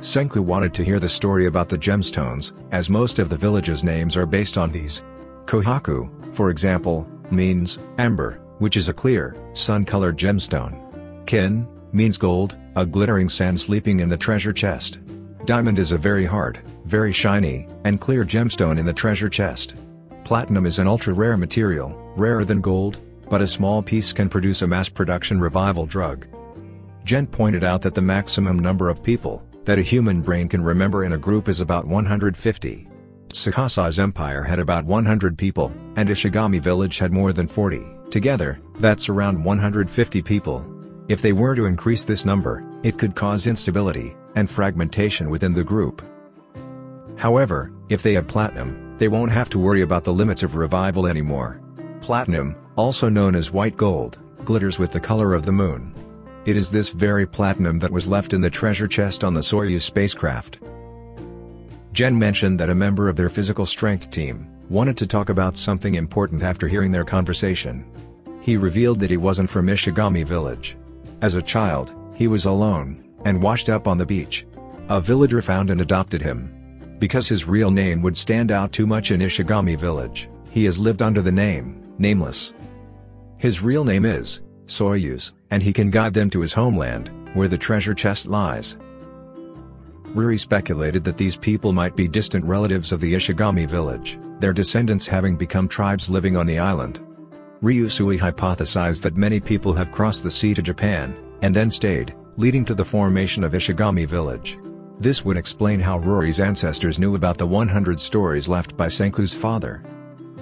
Speaker 1: Senku wanted to hear the story about the gemstones, as most of the village's names are based on these. Kohaku, for example, means amber, which is a clear, sun-colored gemstone. Kin means gold, a glittering sand sleeping in the treasure chest. Diamond is a very hard, very shiny, and clear gemstone in the treasure chest. Platinum is an ultra-rare material, rarer than gold, but a small piece can produce a mass-production revival drug. Gen pointed out that the maximum number of people that a human brain can remember in a group is about 150. Tsukasa's empire had about 100 people, and Ishigami village had more than 40. Together, that's around 150 people. If they were to increase this number, it could cause instability and fragmentation within the group. However, if they have platinum, they won't have to worry about the limits of revival anymore. Platinum, also known as white gold, glitters with the color of the moon. It is this very platinum that was left in the treasure chest on the Soyuz spacecraft. Gen mentioned that a member of their physical strength team wanted to talk about something important after hearing their conversation. He revealed that he wasn't from Ishigami village. As a child, he was alone, and washed up on the beach. A villager found and adopted him. Because his real name would stand out too much in Ishigami village, he has lived under the name, Nameless. His real name is, Soyuz, and he can guide them to his homeland, where the treasure chest lies. Ruri speculated that these people might be distant relatives of the Ishigami village, their descendants having become tribes living on the island. Ryusui hypothesized that many people have crossed the sea to Japan, and then stayed, leading to the formation of Ishigami village. This would explain how Ruri's ancestors knew about the 100 stories left by Senku's father.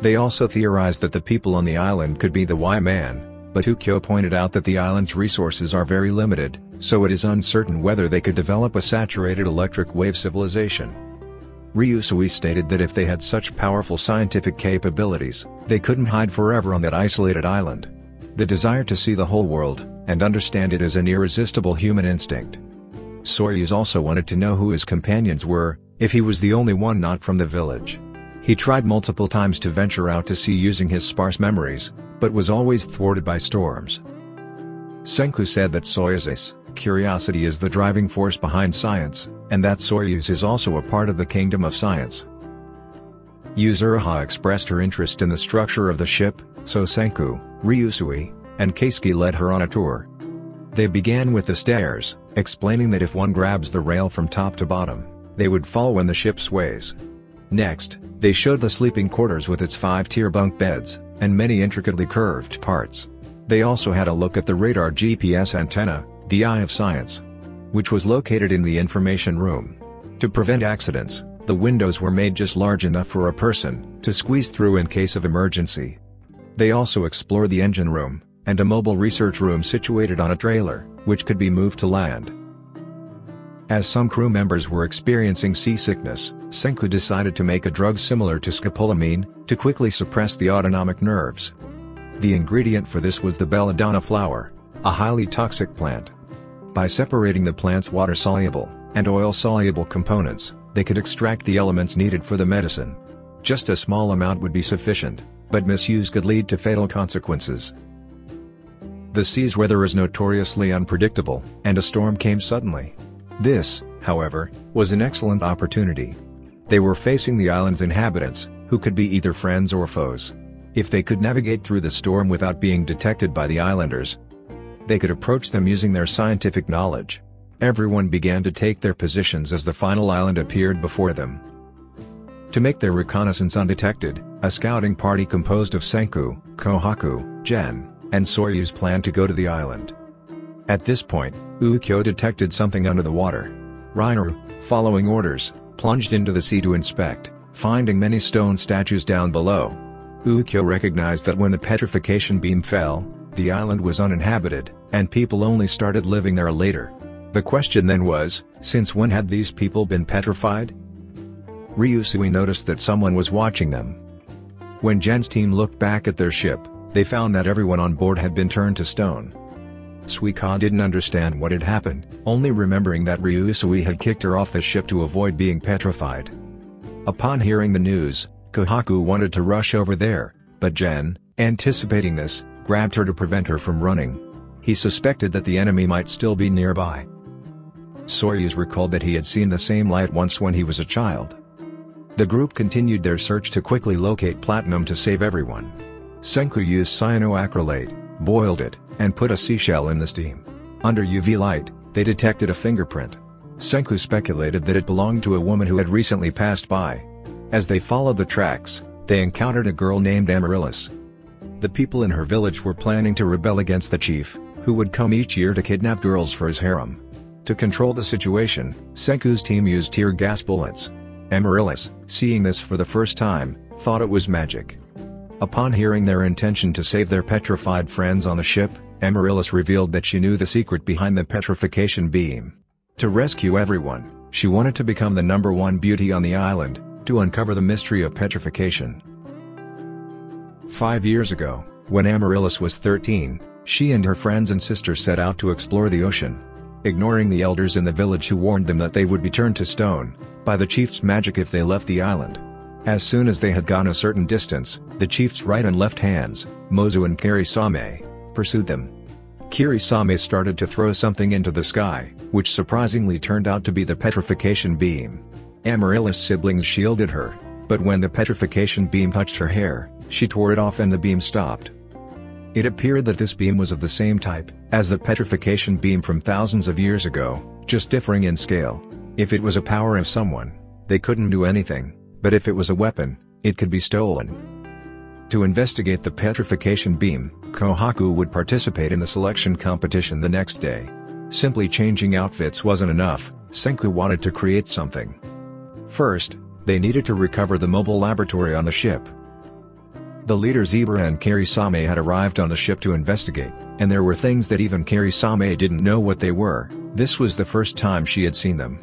Speaker 1: They also theorized that the people on the island could be the Why-Man, but Ukyo pointed out that the island's resources are very limited, so it is uncertain whether they could develop a saturated electric wave civilization. Ryusui stated that if they had such powerful scientific capabilities, they couldn't hide forever on that isolated island. The desire to see the whole world, and understand it is an irresistible human instinct. Soyuz also wanted to know who his companions were, if he was the only one not from the village. He tried multiple times to venture out to sea using his sparse memories, but was always thwarted by storms. Senku said that Soyuz's curiosity is the driving force behind science, and that Soyuz is also a part of the kingdom of science. Yuzuru expressed her interest in the structure of the ship, so Senku, Ryusui, and Keisuke led her on a tour. They began with the stairs, explaining that if one grabs the rail from top to bottom, they would fall when the ship sways. Next, they showed the sleeping quarters with its five-tier bunk beds, and many intricately curved parts. They also had a look at the radar GPS antenna, the Eye of Science, which was located in the information room. To prevent accidents, the windows were made just large enough for a person to squeeze through in case of emergency. They also explored the engine room, and a mobile research room situated on a trailer, which could be moved to land. As some crew members were experiencing seasickness, Senku decided to make a drug similar to scopolamine, to quickly suppress the autonomic nerves. The ingredient for this was the belladonna flower, a highly toxic plant. By separating the plant's water-soluble and oil-soluble components, they could extract the elements needed for the medicine. Just a small amount would be sufficient, but misuse could lead to fatal consequences. The sea's weather is notoriously unpredictable, and a storm came suddenly. This, however, was an excellent opportunity. They were facing the island's inhabitants, who could be either friends or foes. If they could navigate through the storm without being detected by the islanders, they could approach them using their scientific knowledge. Everyone began to take their positions as the final island appeared before them. To make their reconnaissance undetected, a scouting party composed of Senku, Kohaku, Gen, and Soyuz planned to go to the island. At this point, Ukyo detected something under the water. Reiner, following orders, plunged into the sea to inspect, finding many stone statues down below. Ukyo recognized that when the petrification beam fell, the island was uninhabited, and people only started living there later. The question then was, since when had these people been petrified? Ryusui noticed that someone was watching them. When Gen's team looked back at their ship, they found that everyone on board had been turned to stone. Suika didn't understand what had happened, only remembering that Ryusui had kicked her off the ship to avoid being petrified. Upon hearing the news, Kohaku wanted to rush over there, but Gen, anticipating this, grabbed her to prevent her from running. He suspected that the enemy might still be nearby. Soyuz recalled that he had seen the same light once when he was a child. The group continued their search to quickly locate platinum to save everyone. Senku used cyanoacrylate, boiled it, and put a seashell in the steam. Under UV light, they detected a fingerprint. Senku speculated that it belonged to a woman who had recently passed by. As they followed the tracks, they encountered a girl named Amaryllis. The people in her village were planning to rebel against the chief, who would come each year to kidnap girls for his harem. To control the situation, Senku's team used tear gas bullets. Amaryllis, seeing this for the first time, thought it was magic. Upon hearing their intention to save their petrified friends on the ship, Amaryllis revealed that she knew the secret behind the petrification beam. To rescue everyone, she wanted to become the number one beauty on the island, to uncover the mystery of petrification. Five years ago, when Amaryllis was 13, she and her friends and sisters set out to explore the ocean. Ignoring the elders in the village who warned them that they would be turned to stone, by the chief's magic if they left the island. As soon as they had gone a certain distance, the chief's right and left hands, Mozu and Kirisame, pursued them. Kirisame started to throw something into the sky, which surprisingly turned out to be the petrification beam. Amaryllis' siblings shielded her, but when the petrification beam touched her hair, she tore it off and the beam stopped. It appeared that this beam was of the same type, as the petrification beam from thousands of years ago, just differing in scale. If it was a power of someone, they couldn't do anything, but if it was a weapon, it could be stolen. To investigate the petrification beam, Kohaku would participate in the selection competition the next day. Simply changing outfits wasn't enough, Senku wanted to create something. First, they needed to recover the mobile laboratory on the ship. The leader Zebra and Kari Kirisame had arrived on the ship to investigate, and there were things that even Kari Kirisame didn't know what they were, this was the first time she had seen them.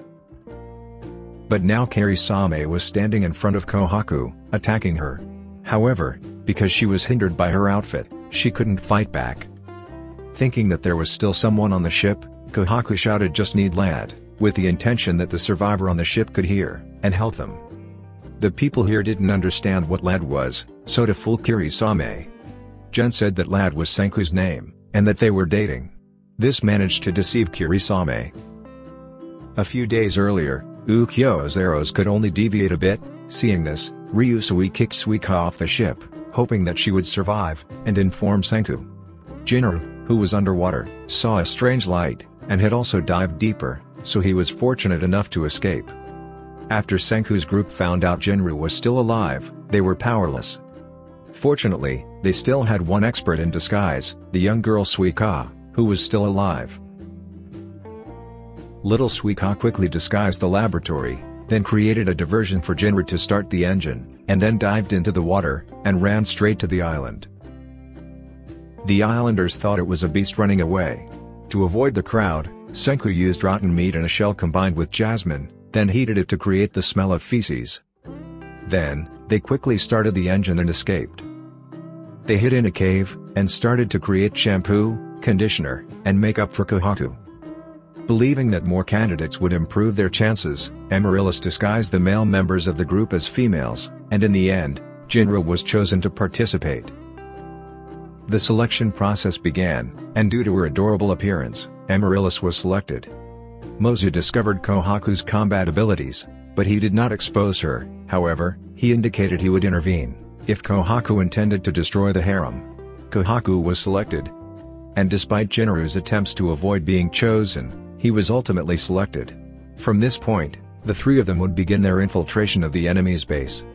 Speaker 1: But now Kari Kirisame was standing in front of Kohaku, attacking her. However, because she was hindered by her outfit, she couldn't fight back. Thinking that there was still someone on the ship, Kohaku shouted just need lad, with the intention that the survivor on the ship could hear, and help them. The people here didn't understand what lad was, so to fool Kirisame. Gen said that lad was Senku's name, and that they were dating. This managed to deceive Kirisame. A few days earlier, Ukyo's arrows could only deviate a bit, seeing this, Ryusui kicked Suika off the ship, hoping that she would survive, and inform Senku. Ginro, who was underwater, saw a strange light, and had also dived deeper, so he was fortunate enough to escape. After Senku's group found out Ginro was still alive, they were powerless. Fortunately, they still had one expert in disguise, the young girl Suika, who was still alive. Little Suika quickly disguised the laboratory, then created a diversion for Ginro to start the engine, and then dived into the water, and ran straight to the island. The islanders thought it was a beast running away. To avoid the crowd, Senku used rotten meat and a shell combined with jasmine, then heated it to create the smell of feces. Then, they quickly started the engine and escaped. They hid in a cave, and started to create shampoo, conditioner, and makeup for Kohaku. Believing that more candidates would improve their chances, Amaryllis disguised the male members of the group as females, and in the end, Ginro was chosen to participate. The selection process began, and due to her adorable appearance, Amaryllis was selected. Mozu discovered Kohaku's combat abilities, but he did not expose her, however, he indicated he would intervene, if Kohaku intended to destroy the harem. Kohaku was selected. And despite Ginro's attempts to avoid being chosen, he was ultimately selected. From this point, the three of them would begin their infiltration of the enemy's base.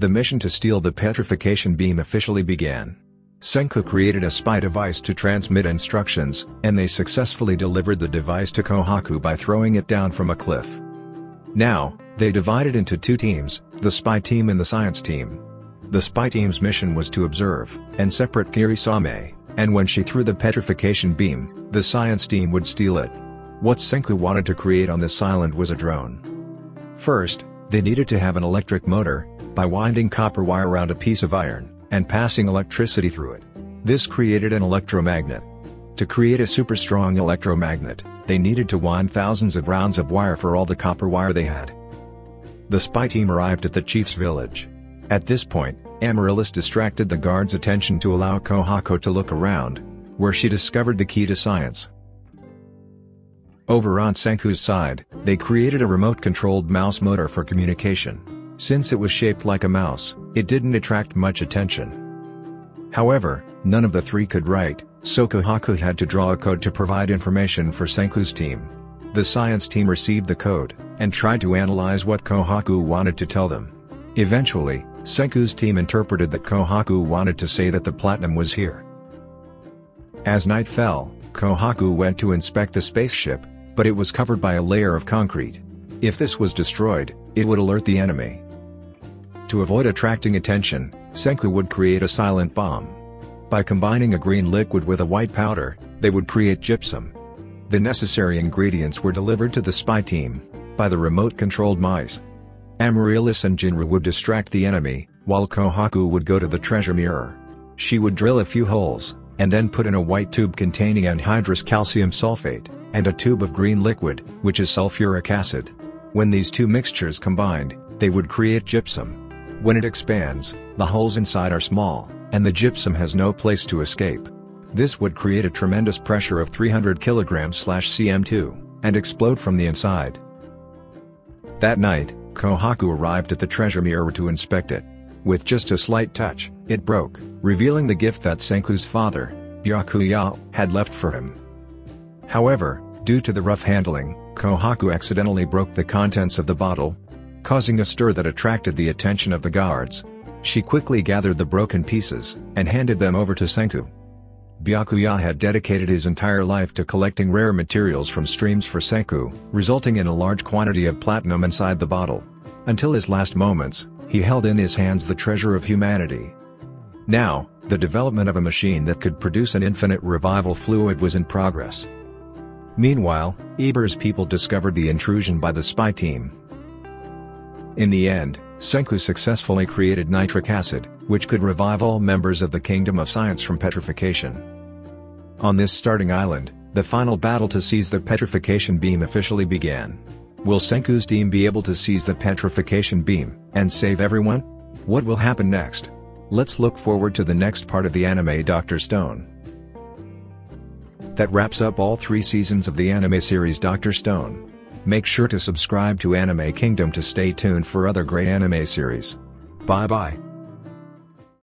Speaker 1: The mission to steal the petrification beam officially began. Senku created a spy device to transmit instructions, and they successfully delivered the device to Kohaku by throwing it down from a cliff. Now, they divided into two teams, the spy team and the science team. The spy team's mission was to observe and separate Kirisame, and when she threw the petrification beam, the science team would steal it. What Senku wanted to create on this island was a drone. First, they needed to have an electric motor, by winding copper wire around a piece of iron, and passing electricity through it. This created an electromagnet. To create a super strong electromagnet, they needed to wind thousands of rounds of wire for all the copper wire they had. The spy team arrived at the chief's village. At this point, Amaryllis distracted the guard's attention to allow Kohaku to look around, where she discovered the key to science. Over on Senku's side, they created a remote-controlled mouse motor for communication. Since it was shaped like a mouse, it didn't attract much attention. However, none of the three could write, so Kohaku had to draw a code to provide information for Senku's team. The science team received the code, and tried to analyze what Kohaku wanted to tell them. Eventually, Senku's team interpreted that Kohaku wanted to say that the platinum was here. As night fell, Kohaku went to inspect the spaceship, but it was covered by a layer of concrete. If this was destroyed, it would alert the enemy. To avoid attracting attention, Senku would create a silent bomb. By combining a green liquid with a white powder, they would create gypsum. The necessary ingredients were delivered to the spy team, by the remote-controlled mice. Amaryllis and Ginro would distract the enemy, while Kohaku would go to the treasure mirror. She would drill a few holes, and then put in a white tube containing anhydrous calcium sulfate, and a tube of green liquid, which is sulfuric acid. When these two mixtures combined, they would create gypsum. When it expands, the holes inside are small, and the gypsum has no place to escape. This would create a tremendous pressure of 300 kg/cm2, and explode from the inside. That night, Kohaku arrived at the treasure mirror to inspect it. With just a slight touch, it broke, revealing the gift that Senku's father, Byakuya, had left for him. However, due to the rough handling, Kohaku accidentally broke the contents of the bottle, causing a stir that attracted the attention of the guards. She quickly gathered the broken pieces, and handed them over to Senku. Byakuya had dedicated his entire life to collecting rare materials from streams for Senku, resulting in a large quantity of platinum inside the bottle. Until his last moments, he held in his hands the treasure of humanity. Now, the development of a machine that could produce an infinite revival fluid was in progress. Meanwhile, Eber's people discovered the intrusion by the spy team. In the end, Senku successfully created nitric acid, which could revive all members of the Kingdom of Science from petrification. On this starting island, the final battle to seize the petrification beam officially began. Will Senku's team be able to seize the petrification beam, and save everyone? What will happen next? Let's look forward to the next part of the anime Dr. Stone. That wraps up all three seasons of the anime series Dr. Stone. Make sure to subscribe to Anime Kingdom to stay tuned for other great anime series. Bye bye.